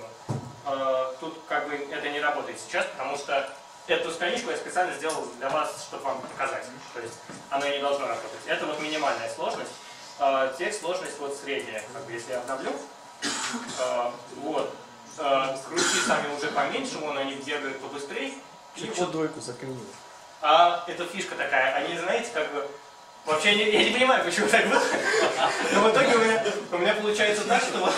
Э, Тут как бы это не работает сейчас, потому что эту страничку я специально сделал для вас, чтобы вам показать. То есть оно и не должно работать. Это вот минимальная сложность. Э, Текст сложность вот средняя. Как бы если я обновлю, э, вот, крути сами уже поменьше, вон они бегают побыстрее. И Чуть-чуть вот двойку заклинил. а это фишка такая, они, знаете, как бы... Вообще, не- я не понимаю, почему так было. Но в итоге у меня, у меня получается так, что вот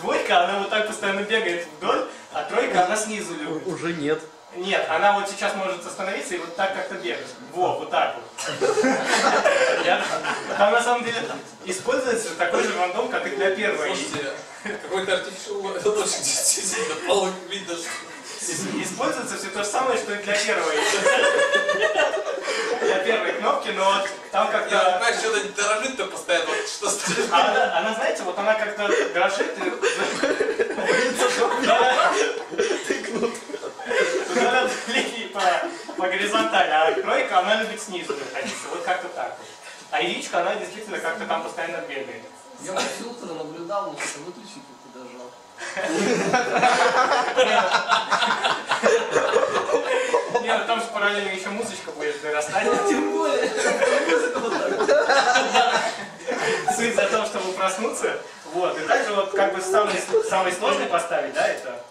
двойка, она вот так постоянно бегает вдоль, а тройка, она снизу любит. Уже нет. Нет, она вот сейчас может остановиться и вот так как-то бегать. Во, вот так вот. Я- Там на самом деле используется такой же рандом, как и для первой. Слушайте, какой-то artificial intelligence действительно полу- видно, что... Используется все то же самое, что и для первой первой кнопки, но вот там как-то... Я, знаешь, что-то дорожит-то постоянно, вот что стоит. Она, она, знаете, вот она как-то дрожит и... Тыкнут. Надо линии по, по горизонтали, а кройка, она любит снизу находиться, вот как-то так вот. А яичко, она действительно как-то там постоянно бегает. Я по фильтру наблюдал, но что-то выключить подожал. Нет, ну там же параллельно еще музычка будет нарастать. Тем более. Суть за то, чтобы проснуться. Вот. И также вот как бы самый, самый сложный поставить, да, это.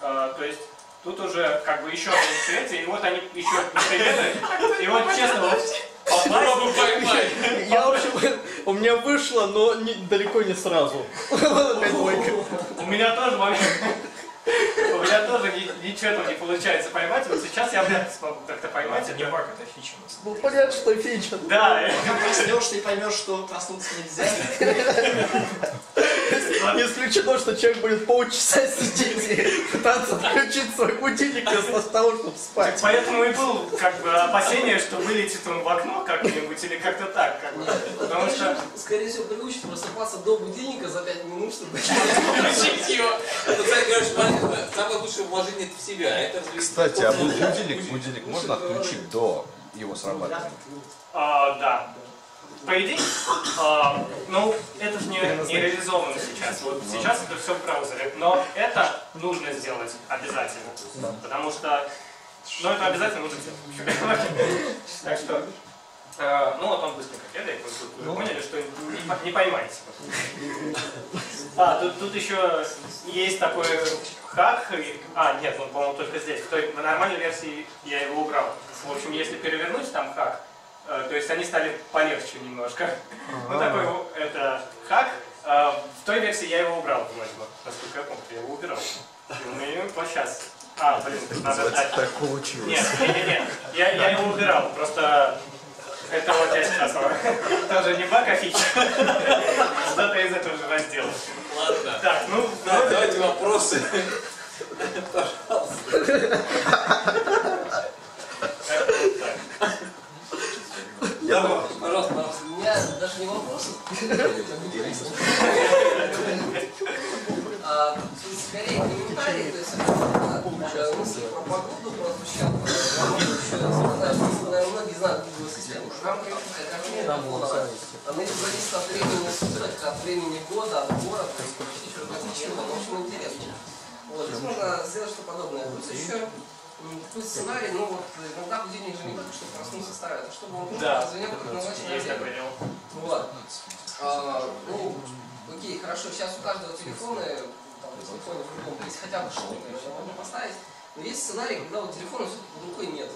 э, то есть тут уже как бы еще один третий, и вот они еще не приедут. И вот честно, вот попасть. Я, в общем, у меня вышло, но не- далеко не сразу. У меня тоже момент. У меня тоже ни- ничего там не получается поймать. Вот сейчас я вряд ли смогу как-то поймать. Это не баг, это фича. Ну, понятно, что фича. Да. Когда проснешься и поймешь, что проснуться нельзя. Не исключено, что человек будет полчаса сидеть и пытаться включить свой будильник вместо того, чтобы спать. Поэтому и был как бы опасение, что вылетит он в окно как-нибудь или как-то так. Как бы. Потому что Скорее всего, приучит просыпаться до будильника за 5 минут, чтобы... Включить его. Это, кстати, говоришь. Самое лучшее вложение это в себя. а Это. Кстати, а бу- будильник, будильник можно отключить до его срабатывания? А, да. По идее, а, ну, это же не, не реализовано сейчас. Вот сейчас это все в браузере. Но это нужно сделать обязательно. Потому что, ну, это обязательно нужно сделать. Так что, э, ну, вот он быстренько бегает, вы тут уже поняли, что не, по- не поймаете. А, тут, тут еще есть такой хак. и- А, нет, он, по-моему, только здесь. В той в нормальной версии я его убрал. В общем, если перевернуть там хак, э, то есть они стали полегче немножко. Ну, такой вот, это хак. Э, В той версии я его убрал, вроде бы. Насколько я помню, я его убирал. Ну, вот сейчас. А, блин, надо... Так, получилось. Нет, нет, нет. Я, я его убирал. Просто это вот я сейчас тоже не баг, а фича. Что-то из этого же раздела. Ладно. Так, ну, Да, давайте вопросы. Я, пожалуйста, пожалуйста. У меня даже не вопросы. Тут скорее комментарии, то есть это мысли про погоду прозвучал. Я могу еще сказать, что, наверное, многие знают Google систему. Рамка это телефона. Она зависит от времени суток, от времени года, от города, то есть почти что различного, но очень интересно. Вот, здесь можно сделать что подобное. Плюс еще такой сценарий, ну вот иногда будильник же не только чтобы проснуться ставят, а чтобы он Да. звенел как назначенное время. Вот. А, ну, окей, хорошо, сейчас у каждого телефона, там, в телефоне в любом есть хотя бы что-то, что можно поставить. Но есть сценарий, когда у телефона все-таки под рукой нет.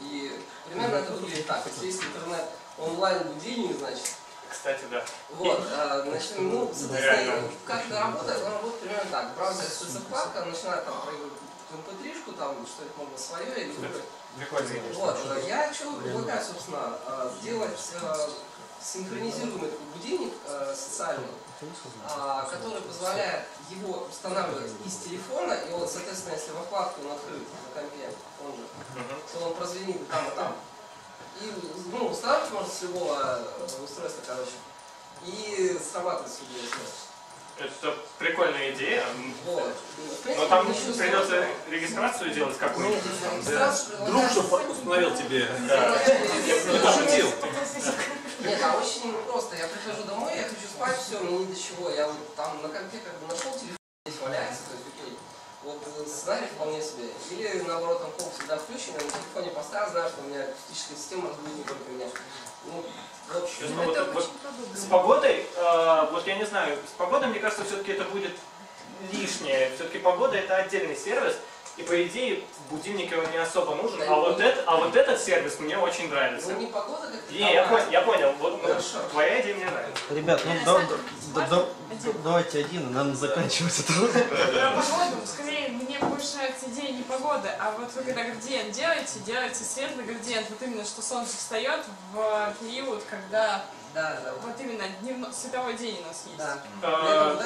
И примерно это выглядит так. Если есть интернет онлайн будильник, значит, Кстати, да. вот, а, значит, ну, соответственно, Реально. как это работает, оно работает примерно так. Браузер вкладка, начинает там проигрывать mp3, там что-то можно свое или выбрать. Вот, я что предлагаю, собственно, сделать э, синхронизируемый такой будильник э, социальный, а, который позволяет его устанавливать из телефона, и вот, соответственно, если во вкладку он открыт на компе, он же, то он прозвенит там, и там. И, ну, устанавливать можно с любого э, устройства, короче. И срабатывать с любого устройства. Это прикольная идея. Вот. Принципе, Но там придется регистрацию делать какую-нибудь. Регистрацию Друг, чтобы установил тебе. Да. Я пошутил. Нет, а очень просто. Я прихожу домой, я хочу спать, все, мне ни до чего. Я вот там на компе как бы нашел телефон, здесь валяется, то есть окей. Вот э, сценарий вполне себе. Или наоборот, там комп всегда включен, я на телефоне поставил, знаю, что у меня акустическая система разбудит не только меня. Ну, в общем, Ну, вот- вот с погодой, э, вот я не знаю, с погодой, мне кажется, все-таки это будет лишнее. Все-таки погода это отдельный сервис, и по идее в будильнике он не особо нужен. А вот, это, а вот этот сервис мне очень нравится. Ну, не погода как Не, я, понял, я понял. Вот Хорошо. твоя идея мне нравится. Ребят, ну да- да- да- да- давайте один, и надо заканчивать это. Про погоду, скорее, мне больше нравится идея не погоды, а вот вы когда градиент делаете, делаете светлый градиент, вот именно, что солнце встает в период, когда Да, да. вот именно дневной, световой день у нас есть. Да.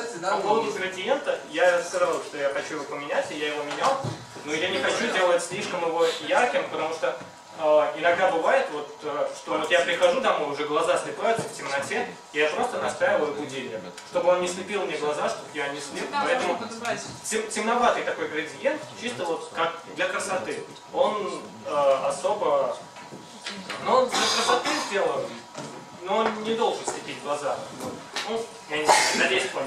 Эти По поводу градиента, я сказал, что я хочу его поменять, и я его менял, но я не хочу делать слишком его ярким, потому что э, иногда бывает, вот, э, что вот я прихожу домой, уже глаза слепаются в темноте, и я просто настраиваю будильник, чтобы он не слепил мне глаза, чтобы я не слеп. Да, Поэтому тем- темноватый такой градиент, чисто вот как для красоты. Он э, особо, ну, он для красоты сделан, но он не должен слепить глаза. Ну, я не знаю, надеюсь, меня.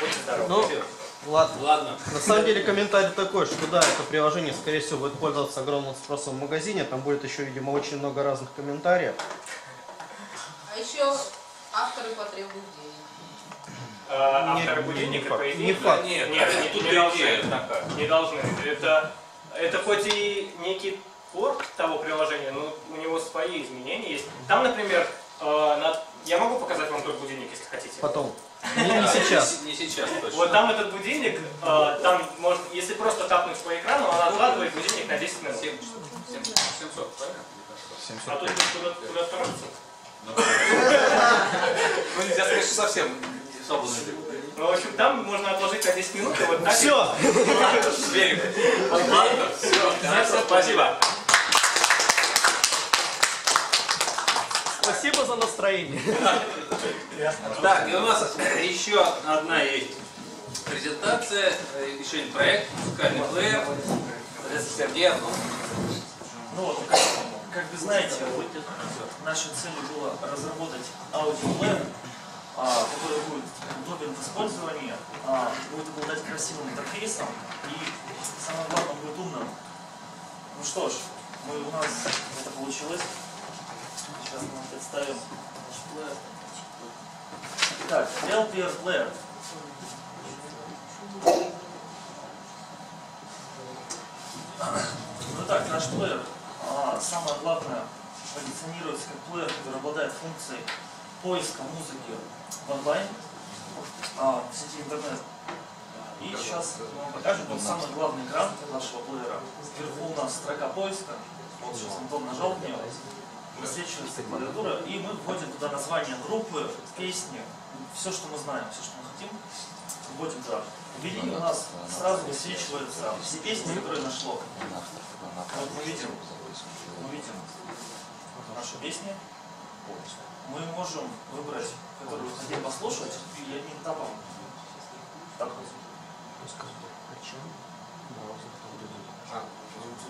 Будьте здоровы. Ну, Спасибо. ладно. Ладно. На самом деле комментарий такой, что да, это приложение, скорее всего, будет пользоваться огромным спросом в магазине. Там будет еще, видимо, очень много разных комментариев. А еще авторы потребуют денег. Э, авторы будильника, не по идее, Не факт. Нет, Нет, нет, не тут не должны. такая. Не должны. Это, это хоть и некий порт того приложения, но у него свои изменения есть. Там, например, на- я могу показать вам тот будильник, если хотите. Потом. Не, не сейчас. Не, не сейчас, точно. Вот там этот будильник, э, там может, если просто тапнуть по экрану, он откладывает будильник на 10 минут. 700, 700, правильно? А тут куда, куда торопиться? Ну, нельзя сказать, что совсем свободно. Ну, в общем, там можно отложить на 10 минут и вот так. Все. Верим. Ладно, все, спасибо. Спасибо за настроение. Так, и у нас еще одна есть презентация, э, еще один проект, музыкальный плеер. Сергей, ну, Ну вот, как, как вы знаете, нашей целью было разработать аудиоплеер, а, который будет удобен в использовании, а, будет обладать красивым интерфейсом и, самое главное, будет умным. Ну что ж, мы, у нас это получилось. Сейчас мы представим наш плеер. Так, LPR Player. Ну так, наш плеер, а, самое главное, позиционируется как плеер, который обладает функцией поиска музыки в онлайн, а, в сети интернет. И сейчас мы вам покажем вот самый главный экран нашего плеера. Вверху у нас строка поиска. Вот сейчас Антон нажал в нее. Высвечивается клавиатура, и мы вводим туда название группы, песни, все, что мы знаем, все, что мы хотим, вводим туда. Введение у нас сразу высвечиваются все песни, которые нашло. Вот мы видим, мы видим наши песни. Мы можем выбрать, которую мы хотим послушать, и одним тапом так вот.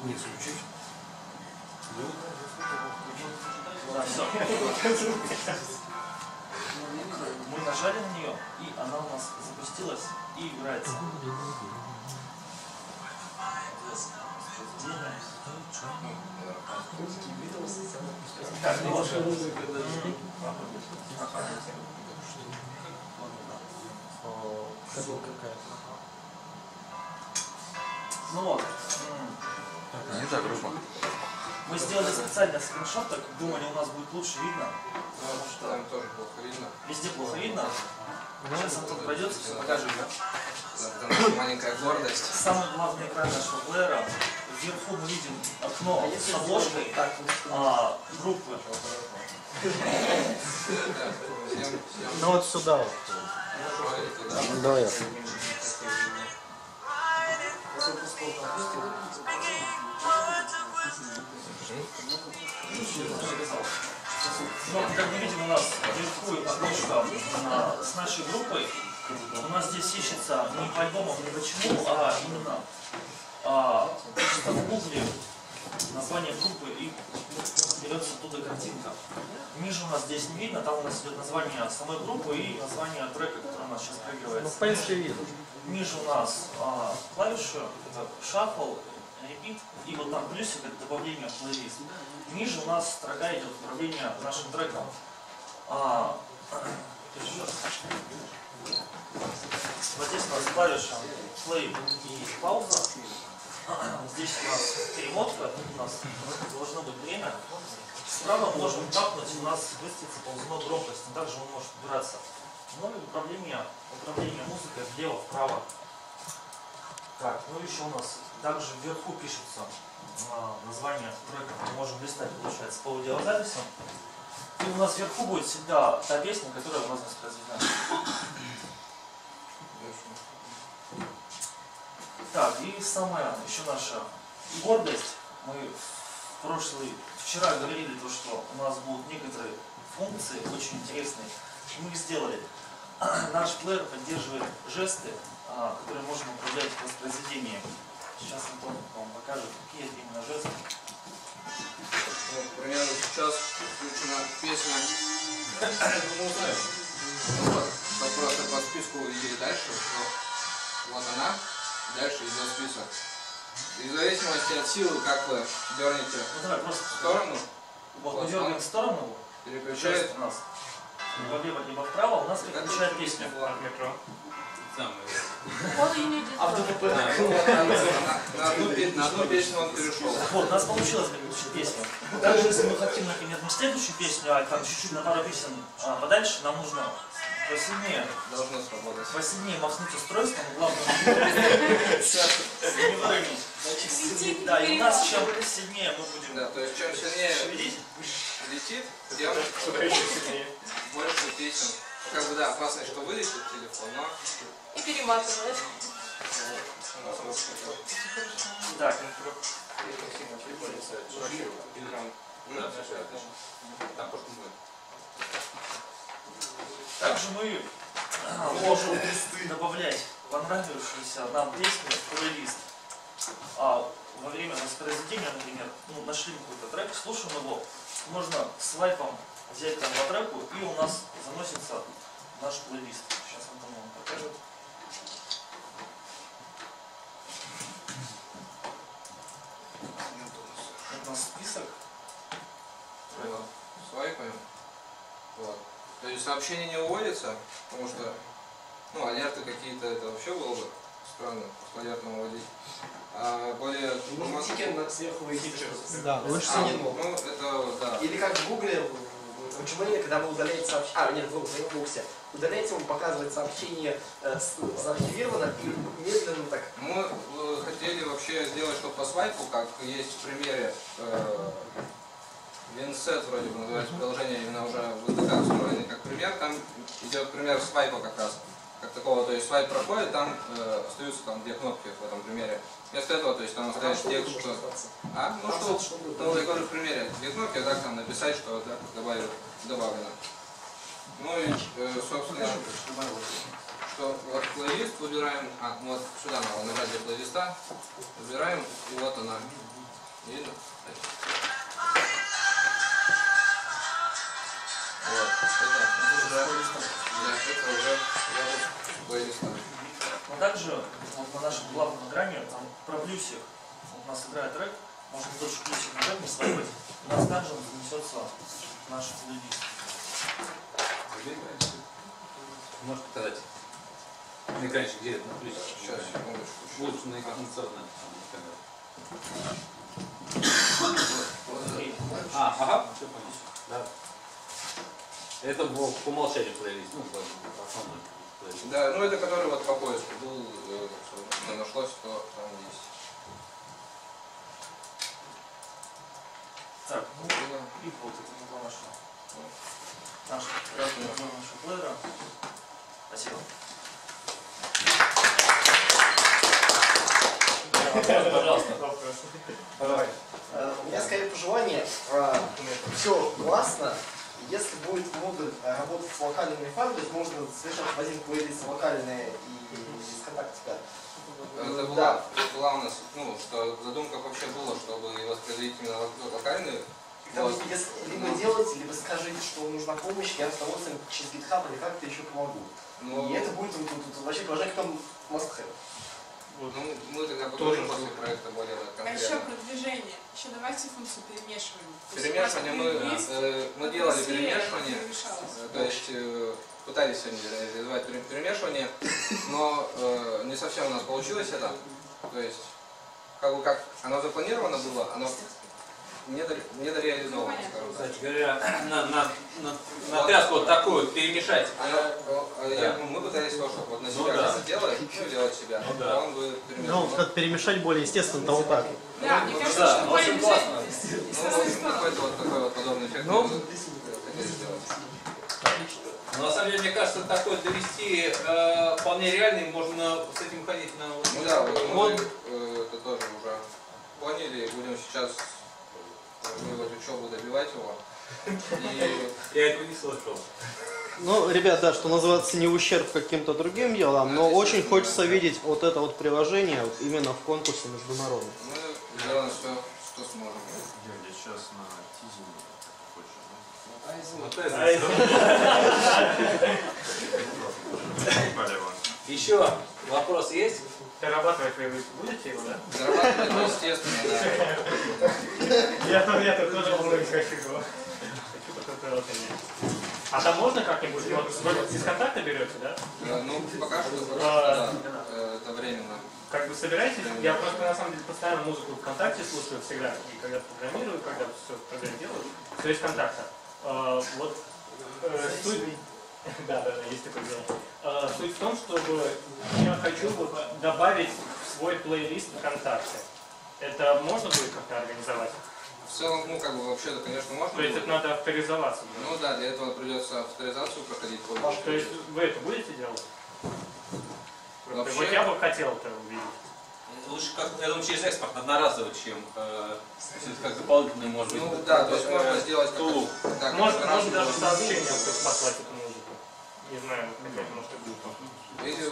Не исключить. Мы нажали на нее, и она у нас запустилась и играется. Так, ну вот. Ну вот. Не та группа. Мы сделали специально скриншот, так как думали, у нас будет лучше видно. Потому что Там тоже плохо видно. везде плохо видно. Сейчас Антон пройдется, все. Это наша маленькая гордость. Самый главный экран нашего плеера. Вверху мы видим окно с обложкой а, группы. Ну вот сюда вот. Давай я. Ну, как мы видим, у нас вверху окошко а, с нашей группой. У нас здесь ищется не по альбомам, не почему, а именно а, в гугле название группы и берется оттуда картинка. Ниже у нас здесь не видно, там у нас идет название самой группы и название трека, который у нас сейчас Ну, проигрывается. в принципе, видно. Ниже у нас а, клавиши, это шаффл, repeat, и вот там плюсик это добавление в плейлист. Ниже у нас строка идет управление нашим треком. А, вот здесь у нас клавиша play и пауза. Здесь у нас перемотка, тут у нас должно быть время. Справа можем тапнуть, у нас высветится ползунок громкости, также он может убираться. Ну и управление, управление музыкой влево, вправо. Так, ну еще у нас также вверху пишется а, название трека. Мы можем листать, получается, по аудиозаписям. И у нас вверху будет всегда та песня, которая у нас воспроизведена. Так, и самая еще наша гордость. Мы прошлый, вчера говорили то, что у нас будут некоторые функции очень интересные. Мы их сделали. Наш плеер поддерживает жесты, а, которые можно управлять воспроизведением. Сейчас Антон вам покажет, какие именно жесты. Ну, к примеру, сейчас включена песня. Ну, вот, просто по списку увидели дальше, вот она, дальше идет список. И в зависимости от силы, как вы дернете Ну давай просто в сторону, Вот мы дергаем в сторону, переключает у нас либо влево, либо вправо, у нас переключает песню. метро. А в ДВП? на одну, песню он перешел. Вот, у нас получилось переключить песню. Также, если мы хотим, например, не следующую песню, а там чуть-чуть на пару песен а, подальше, нам нужно посильнее, Должно сработать. посильнее махнуть устройством, главное не выровнять. Да, и у нас чем сильнее мы будем Да, то есть чем сильнее летит, тем больше песен. Как бы да, опасность, что вылетит телефон, но И перематывает. Так, также мы а, можем добавлять понравившуюся нам песню в плейлист. А во время воспроизведения, например, ну, нашли какой-то трек, слушаем его, можно свайпом взять там по треку, и у нас заносится наш плейлист. Сейчас Антон вам покажет. Это у нас список. Вот, свайпаем. Вот. То есть сообщение не уводится, потому что, ну, алерты какие-то, это вообще было бы странно по алертам уводить. А более... Можно мас- тикен на- сверху вывести. Да, лучше А, ну, это, да. Или как в Гугле, Gmail, когда вы удаляете сообщение, а, нет, в Dropbox, удаляете, он показывает сообщение э, заархивировано и медленно так. Мы э, хотели вообще сделать, чтобы по свайпу, как есть в примере, э, Винсет вроде бы называется приложение, именно уже в ВТК встроенный как пример, там идет пример свайпа как раз, как такого, то есть свайп проходит, там э, остаются там две кнопки в этом примере. Вместо этого, то есть там оставишь что текст, что... А, ну Там что, что ну я говорю в примере, две кнопки, а так там написать, что да, добавили, добавлено. Ну и, э, собственно, что вот плейлист выбираем, а, ну вот сюда надо нажать для плейлиста, выбираем, и вот она. Видно? Вот, это уже, да, это уже плейлиста. Но также вот на нашем главном экране, там про плюсик, вот у нас играет трек, можно точку плюсик нажать, не свайпать, у нас также занесется наш плейлист. Можешь показать на экранчик, где это на плюсе? Сейчас, секундочку. Лучше на экран инсертно. А, ага, все понял. Да. Это был по умолчанию плейлист, ну, основной плейлист. Да, ну это который вот по поиску был, э, что нашлось, то там есть. Так, ну и вот это мы по нашему. Наш красный набор нашего плеера. Спасибо. Пожалуйста. Давай. У меня скорее пожелание. Все классно. Если будет модуль э, работать с локальными файлами, то есть можно совершать в один плейлист локальные и из контактика. Это была, была у нас, ну, что задумка вообще была, чтобы воспроизводить именно лок- локальные. Там, Вот. если либо делайте, либо скажите, что нужна помощь, я с удовольствием через GitHub или как-то еще помогу. Ну, И это будет вот, вот, вот вообще приложение как must have. Ну, мы тогда Тоже поговорим после проекта более А еще конкретно. продвижение. Еще давайте функцию есть Перемешивание мы, э, мы делали перемешивание, э, то есть э, пытались сегодня реализовать пере- перемешивание, но э, не совсем у нас получилось это. То есть, как бы как оно запланировано было, оно недореализовано, скажем так. Кстати говоря, на, на, на, на тряску вот такую перемешать. Оно, э, я- Да. ну, мы пытались тоже, вот, вот на Ну себя да. как-то делать, ну, делать себя, Ну да. он бы Ну, как перемешать более естественно, то вот так. Да, мне Ну, кажется, да, что ну, очень классно. Ну, в общем, какой-то вот такой вот подобный эффект Ну, мы. Но на самом деле, мне кажется, такое довести э, вполне реально, и можно с этим ходить на... Ну да, вот мы Вот. э, это тоже уже поняли, и будем сейчас вывод учебы, добивать его. И Я этого не слышал. Ну, ребят, да, что называется, не ущерб каким-то другим делам, но очень хочется видеть вот это вот приложение вот именно в конкурсе международном. мы сделаем все, что сможем. Георгий, сейчас на тизине Вот. Еще вопрос есть? Дорабатывать вы будете его, да? Зарабатывать, ну, естественно, да. Я тоже, я тоже уже хочу его. Хочу приложение. А там можно как-нибудь, вот из контакта берете, да? Э, Ну, пока что, пока что, да, э, это временно. Как вы собираетесь? Я просто на самом деле постоянно музыку ВКонтакте слушаю всегда. И когда программирую, когда все в программе делаю, все из контакта. А, Вот э, суть... Да, да, да, есть такое дело. А, Суть в том, чтобы я хочу добавить в свой плейлист ВКонтакте. Это можно будет как-то организовать? В целом, ну, как бы, вообще-то, конечно, можно. То есть будет. это надо авторизоваться? да? Ну да, для этого придется авторизацию проходить. позже. То есть вы это будете делать? Вообще- Вот я бы хотел это увидеть. Лучше как, я думаю, через экспорт одноразово, чем э, как дополнительный, может быть. Ну да, то есть можно э, сделать как тулу. Можно, можно даже как послать. Не знаю, хотя бы, может, будет. Видео.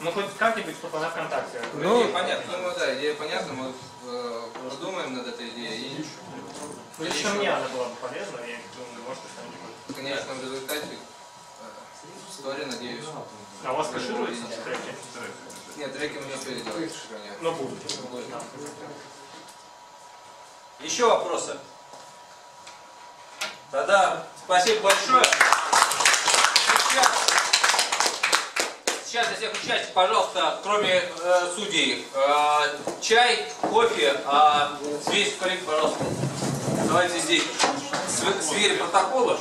Ну, хоть как-нибудь, чтобы она ВКонтакте. Ну, идея понятна. Ну да, идея понятна, мы э, подумаем над этой идеей. И Ну, лично мне она была бы полезна, я думаю, может, и что-нибудь. в конечном результате э, история, надеюсь. А у вас кэшируются треки? Нет, треки мы не успели делать. Но будут. Будут. Еще вопросы? Тогда спасибо большое. Сейчас, сейчас для всех участников, пожалуйста, кроме э, судей, э, чай, кофе, а весь коллег, пожалуйста, давайте здесь св- сверим протоколы.